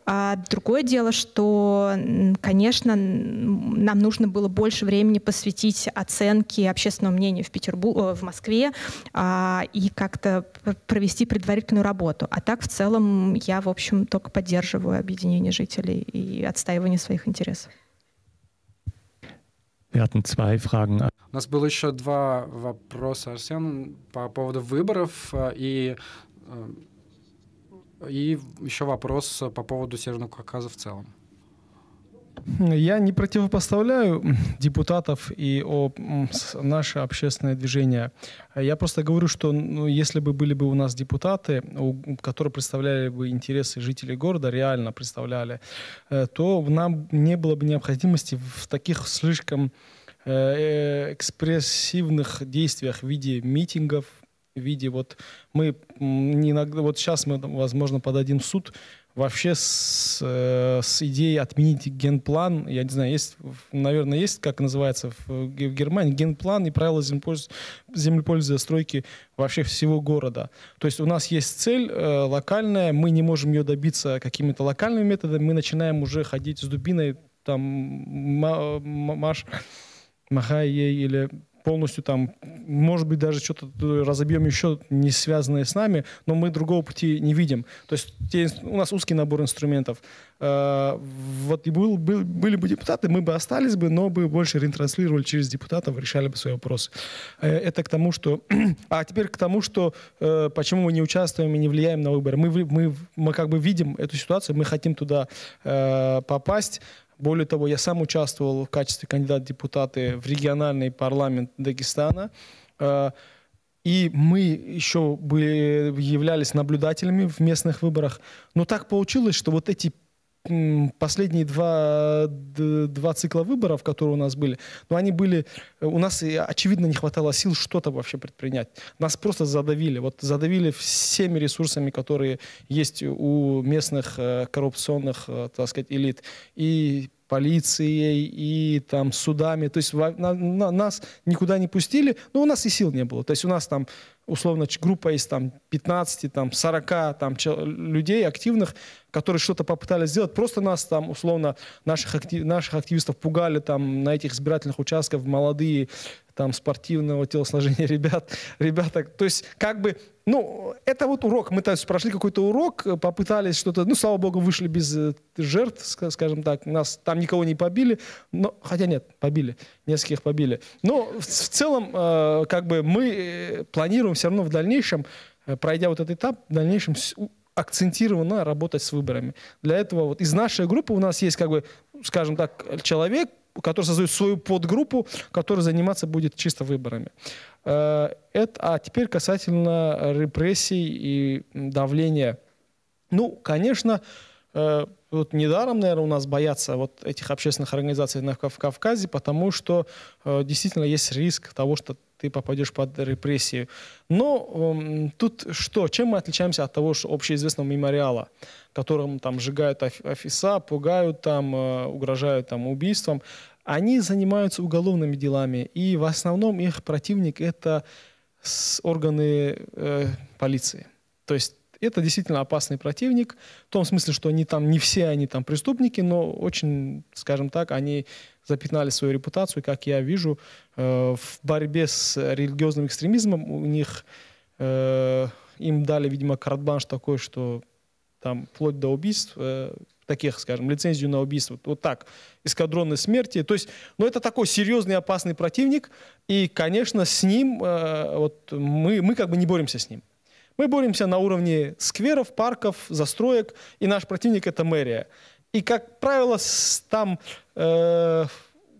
а, другое дело, что, конечно, нам нужно было больше времени посвятить оценке общественного мнения в Петербурге, э, в Москве и как-то провести предварительную работу работу. А так в целом я, в общем, только поддерживаю объединение жителей и отстаивание своих интересов. У нас было еще два вопроса, Арсен, по поводу выборов э, и, э, и еще вопрос по поводу Северного Кавказа в целом. Я не противопоставляю депутатов и о, наше общественное движение. Я просто говорю, что ну, если бы были бы у нас депутаты, у, которые представляли бы интересы жителей города, реально представляли, э, то нам не было бы необходимости в таких слишком э, экспрессивных действиях в виде митингов, в виде вот мы иногда вот сейчас мы возможно подадим в суд вообще с, э, с идеей отменить генплан, я не знаю, есть, наверное, есть, как называется в, в Германии, генплан и правила землепользования, землепользования стройки вообще всего города. То есть у нас есть цель э, локальная, мы не можем ее добиться какими-то локальными методами, мы начинаем уже ходить с дубиной, там, маш, махай ей или полностью там, может быть, даже что-то разобьем еще не связанное с нами, но мы другого пути не видим. То есть те, у нас узкий набор инструментов. Э, вот и был, был, были бы депутаты, мы бы остались бы, но бы больше ретранслировали через депутатов, решали бы свои вопросы. Э, это к тому, что... *clears throat* А теперь к тому, что э, почему мы не участвуем и не влияем на выборы. Мы, мы, мы как бы видим эту ситуацию, мы хотим туда попасть, более того, я сам участвовал в качестве кандидата депутаты в региональный парламент Дагестана. Э, и мы еще были, являлись наблюдателями в местных выборах. Но так получилось, что вот эти последние два, два цикла выборов, которые у нас были, но они были, у нас, очевидно, не хватало сил что-то вообще предпринять. Нас просто задавили, вот задавили всеми ресурсами, которые есть у местных э, коррупционных, э, так сказать, элит. И полицией и там судами. То есть на, на, нас никуда не пустили, но у нас и сил не было. То есть у нас там условно группа из там 15, там 40 там, людей активных, которые что-то попытались сделать. Просто нас там условно наших, актив, наших активистов пугали там на этих избирательных участках молодые там спортивного телосложения *laughs* ребят, ребята. То есть как бы, ну, это вот урок. Мы есть, прошли какой-то урок, попытались что-то, ну, слава богу, вышли без э, жертв, скажем так. Нас там никого не побили, но, хотя нет, побили, нескольких побили. Но в, в целом, э, как бы мы э, планируем все равно в дальнейшем, э, пройдя вот этот этап, в дальнейшем акцентированно работать с выборами. Для этого вот из нашей группы у нас есть, как бы, скажем так, человек, который создает свою подгруппу, которая заниматься будет чисто выборами. Э, это, а теперь касательно репрессий и давления. Ну, конечно, э, вот недаром, наверное, у нас боятся вот этих общественных организаций на Кавказе, потому что действительно есть риск того, что ты попадешь под репрессии. Но э, тут что? Чем мы отличаемся от того же общеизвестного мемориала, которым там сжигают офиса, пугают там, э, угрожают там убийством? Они занимаются уголовными делами, и в основном их противник это органы э, полиции. То есть это действительно опасный противник, в том смысле, что они там, не все они там преступники, но очень, скажем так, они запятнали свою репутацию, как я вижу, э, в борьбе с религиозным экстремизмом у них, э, им дали, видимо, карт такой, что там вплоть до убийств, э, таких, скажем, лицензию на убийство, вот так, эскадронной смерти. То есть, ну, это такой серьезный опасный противник, и, конечно, с ним, вот мы, мы как бы не боремся с ним. Мы боремся на уровне скверов, парков, застроек, и наш противник это мэрия. И, как правило, там э,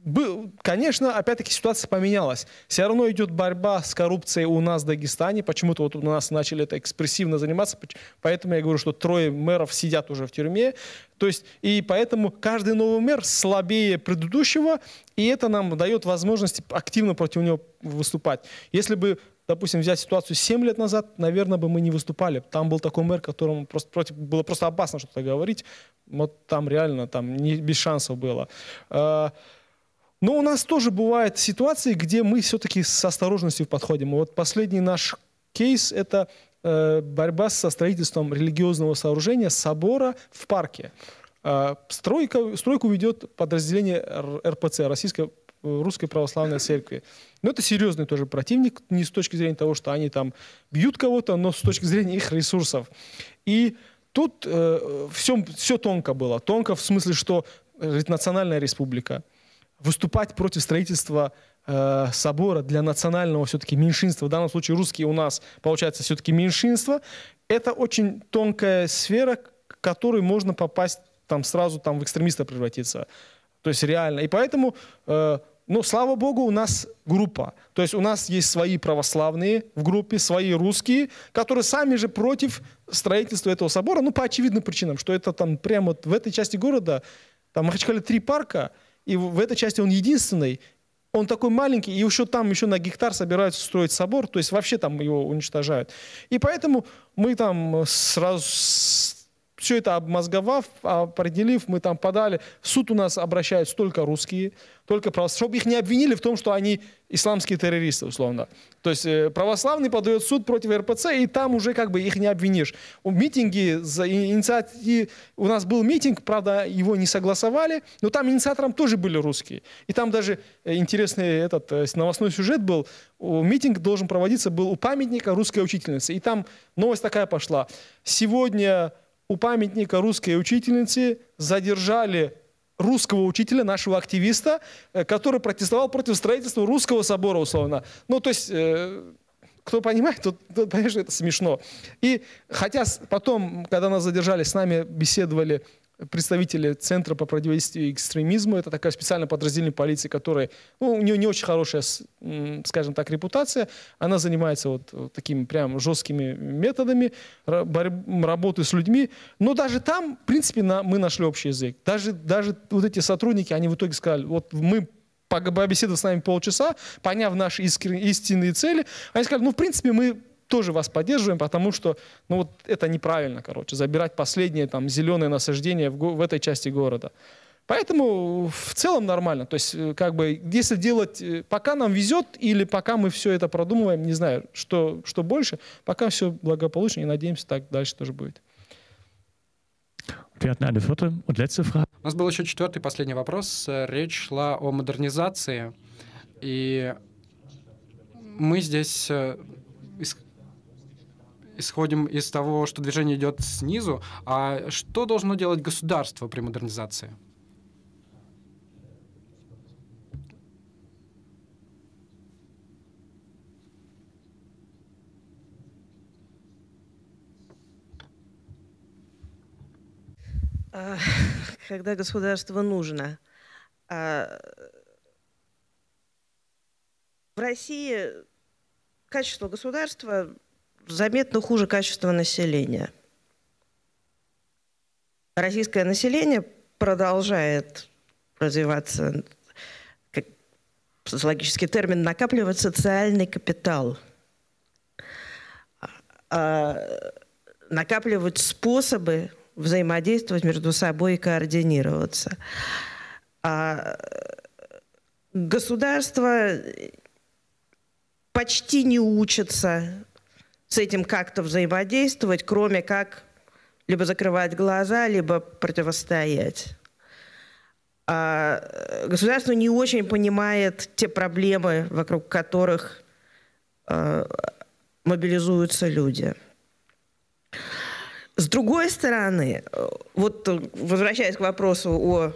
был, конечно, опять-таки ситуация поменялась. Все равно идет борьба с коррупцией у нас в Дагестане. Почему-то вот у нас начали это экспрессивно заниматься. Поэтому я говорю, что трое мэров сидят уже в тюрьме. То есть, и поэтому каждый новый мэр слабее предыдущего, и это нам дает возможность активно против него выступать. Если бы допустим, взять ситуацию 7 лет назад, наверное, бы мы не выступали. Там был такой мэр, которому просто против, было просто опасно что-то говорить. Вот там реально там не, без шансов было. А, но у нас тоже бывают ситуации, где мы все-таки с осторожностью подходим. Вот последний наш кейс – это э, борьба со строительством религиозного сооружения собора в парке. Э, стройка, стройку ведет подразделение РПЦ, Российской Русской Православной Церкви. Но это серьезный тоже противник, не с точки зрения того, что они там бьют кого-то, но с точки зрения их ресурсов. И тут э, все, все тонко было. Тонко в смысле, что э, национальная республика – выступать против строительства э, собора для национального все-таки меньшинства, в данном случае русские у нас, получается, все-таки меньшинство, это очень тонкая сфера, к которой можно попасть там сразу там, в экстремиста превратиться. То есть реально. И поэтому, э, ну, слава богу, у нас группа. То есть у нас есть свои православные в группе, свои русские, которые сами же против строительства этого собора, ну, по очевидным причинам, что это там прямо в этой части города, там Махачкале три парка, и в этой части он единственный. Он такой маленький, и еще там еще на гектар собираются строить собор, то есть вообще там его уничтожают. И поэтому мы там сразу все это обмозговав, определив, мы там подали. В суд у нас обращаются только русские, только православные, чтобы их не обвинили в том, что они исламские террористы, условно. То есть э, православный подает суд против РПЦ, и там уже как бы их не обвинишь. Митинги, за инициатив... у нас был митинг, правда, его не согласовали, но там инициатором тоже были русские. И там даже э, интересный этот э, новостной сюжет был, митинг должен проводиться был у памятника русской учительницы. И там новость такая пошла. Сегодня у памятника русской учительницы задержали русского учителя, нашего активиста, э, который протестовал против строительства русского собора, условно. Ну, то есть, э, кто понимает, тот, тот понимает, что это смешно. И хотя потом, когда нас задержали, с нами беседовали представители Центра по противодействию экстремизму. Это такая специальное подразделение полиции, которое, ну, у нее не очень хорошая, скажем так, репутация. Она занимается вот, вот такими прям жесткими методами работы с людьми. Но даже там, в принципе, на, мы нашли общий язык. Даже, даже вот эти сотрудники, они в итоге сказали, вот мы побеседовали с нами полчаса, поняв наши истинные цели, они сказали, ну, в принципе, мы тоже вас поддерживаем, потому что ну, вот это неправильно, короче, забирать последние там зеленые насаждения в, в этой части города. Поэтому в целом нормально. То есть, э, как бы, если делать, э, пока нам везет или пока мы все это продумываем, не знаю, что, что больше, пока все благополучно и надеемся, так дальше тоже будет. Wir hatten eine vierte und letzte Frage. У нас был еще четвертый последний вопрос. Речь шла о модернизации. И мы здесь э, исходим из того, что движение идет снизу, а что должно делать государство при модернизации? А, *laughs* когда государство нужно. А, в России качество государства заметно хуже качества населения. Российское население продолжает развиваться, как социологический термин, накапливать социальный капитал, а, накапливать способы взаимодействовать между собой и координироваться. А государство почти не учится с этим как-то взаимодействовать, кроме как либо закрывать глаза, либо противостоять. А государство не очень понимает те проблемы, вокруг которых э, мобилизуются люди. С другой стороны, вот возвращаясь к вопросу о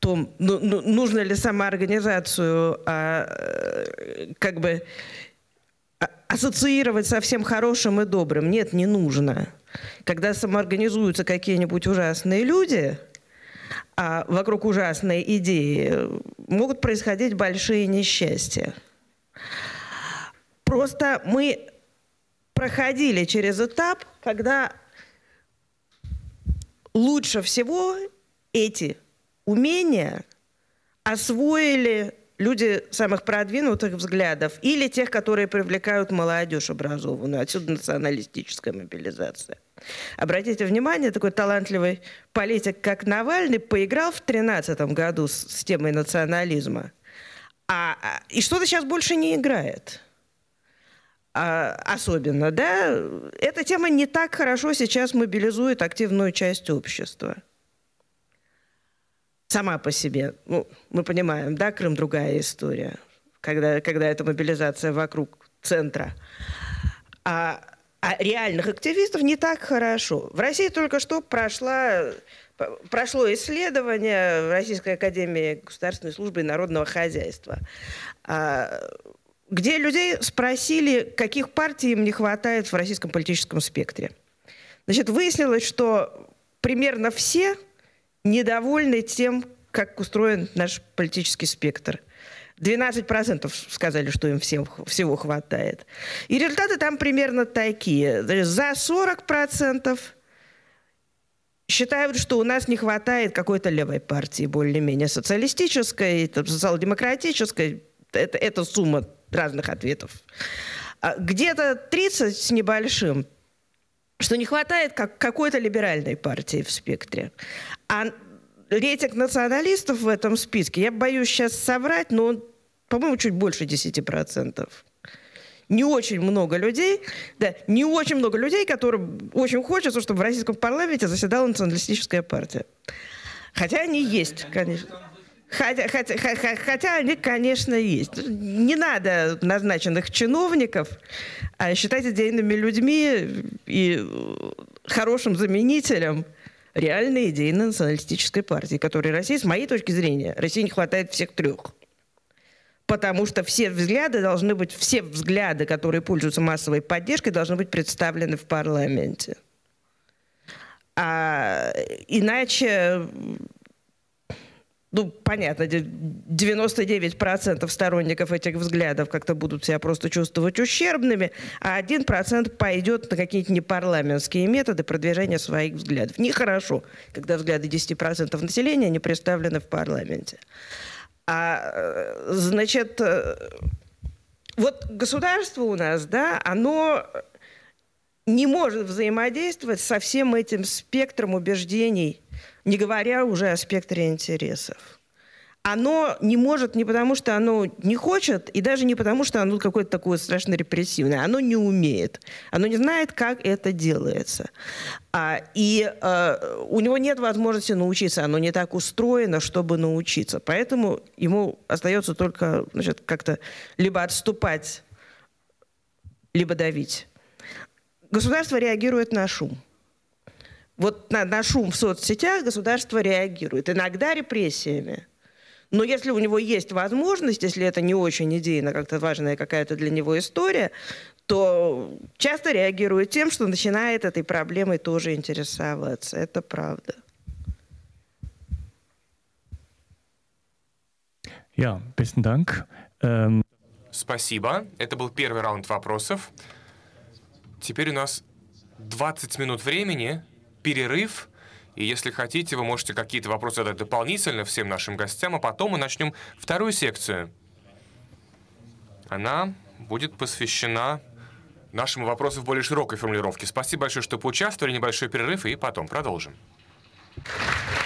том, ну, нужно ли самоорганизацию, а, как бы ассоциировать со всем хорошим и добрым. Нет, не нужно. Когда самоорганизуются какие-нибудь ужасные люди, а вокруг ужасной идеи могут происходить большие несчастья. Просто мы проходили через этап, когда лучше всего эти умения освоили люди самых продвинутых взглядов или тех, которые привлекают молодежь образованную. Отсюда националистическая мобилизация. Обратите внимание, такой талантливый политик, как Навальный, поиграл в 2013 году с, темой национализма. А, а, и что-то сейчас больше не играет. А, особенно, да? Эта тема не так хорошо сейчас мобилизует активную часть общества сама по себе. Ну, мы понимаем, да, Крым другая история, когда, когда это мобилизация вокруг центра. А, а реальных активистов не так хорошо. В России только что прошла, прошло исследование в Российской Академии Государственной службы и народного хозяйства, а, где людей спросили, каких партий им не хватает в российском политическом спектре. Значит, выяснилось, что примерно все – недовольны тем, как устроен наш политический спектр. 12% сказали, что им всем, всего хватает. И результаты там примерно такие. За 40% считают, что у нас не хватает какой-то левой партии, более-менее социалистической, социал-демократической. Это, это сумма разных ответов. А где-то 30 с небольшим что не хватает как какой-то либеральной партии в спектре. А рейтинг националистов в этом списке, я боюсь сейчас соврать, но он, по-моему, чуть больше 10%. Не очень много людей, да, не очень много людей, которым очень хочется, чтобы в российском парламенте заседала националистическая партия. Хотя они есть, конечно. Хотя, хотя, хотя они, конечно, есть. Не надо назначенных чиновников а считать идейными людьми и хорошим заменителем реальной идейной националистической партии, которой России, с моей точки зрения, России не хватает всех трех. Потому что все взгляды должны быть, все взгляды, которые пользуются массовой поддержкой, должны быть представлены в парламенте. А иначе ну, понятно, 99% сторонников этих взглядов как-то будут себя просто чувствовать ущербными, а 1% пойдет на какие-то непарламентские методы продвижения своих взглядов. Нехорошо, когда взгляды 10% населения не представлены в парламенте. А, э, значит, э, вот государство у нас, да, оно не может взаимодействовать со всем этим спектром убеждений не говоря уже о спектре интересов. Оно не может не потому, что оно не хочет, и даже не потому, что оно какое-то такое страшно репрессивное. Оно не умеет. Оно не знает, как это делается. А, и а, у него нет возможности научиться. Оно не так устроено, чтобы научиться. Поэтому ему остается только значит, как-то либо отступать, либо давить. Государство реагирует на шум. Вот на, на шум в соцсетях государство реагирует. Иногда репрессиями. Но если у него есть возможность, если это не очень идейно, как-то важная какая-то для него история, то часто реагирует тем, что начинает этой проблемой тоже интересоваться. Это правда. Ja, besten Dank. Ähm... Спасибо. Это был первый раунд вопросов. Теперь у нас 20 минут времени перерыв. И если хотите, вы можете какие-то вопросы задать дополнительно всем нашим гостям, а потом мы начнем вторую секцию. Она будет посвящена нашему вопросу в более широкой формулировке. Спасибо большое, что поучаствовали. Небольшой перерыв, и потом продолжим. Продолжим.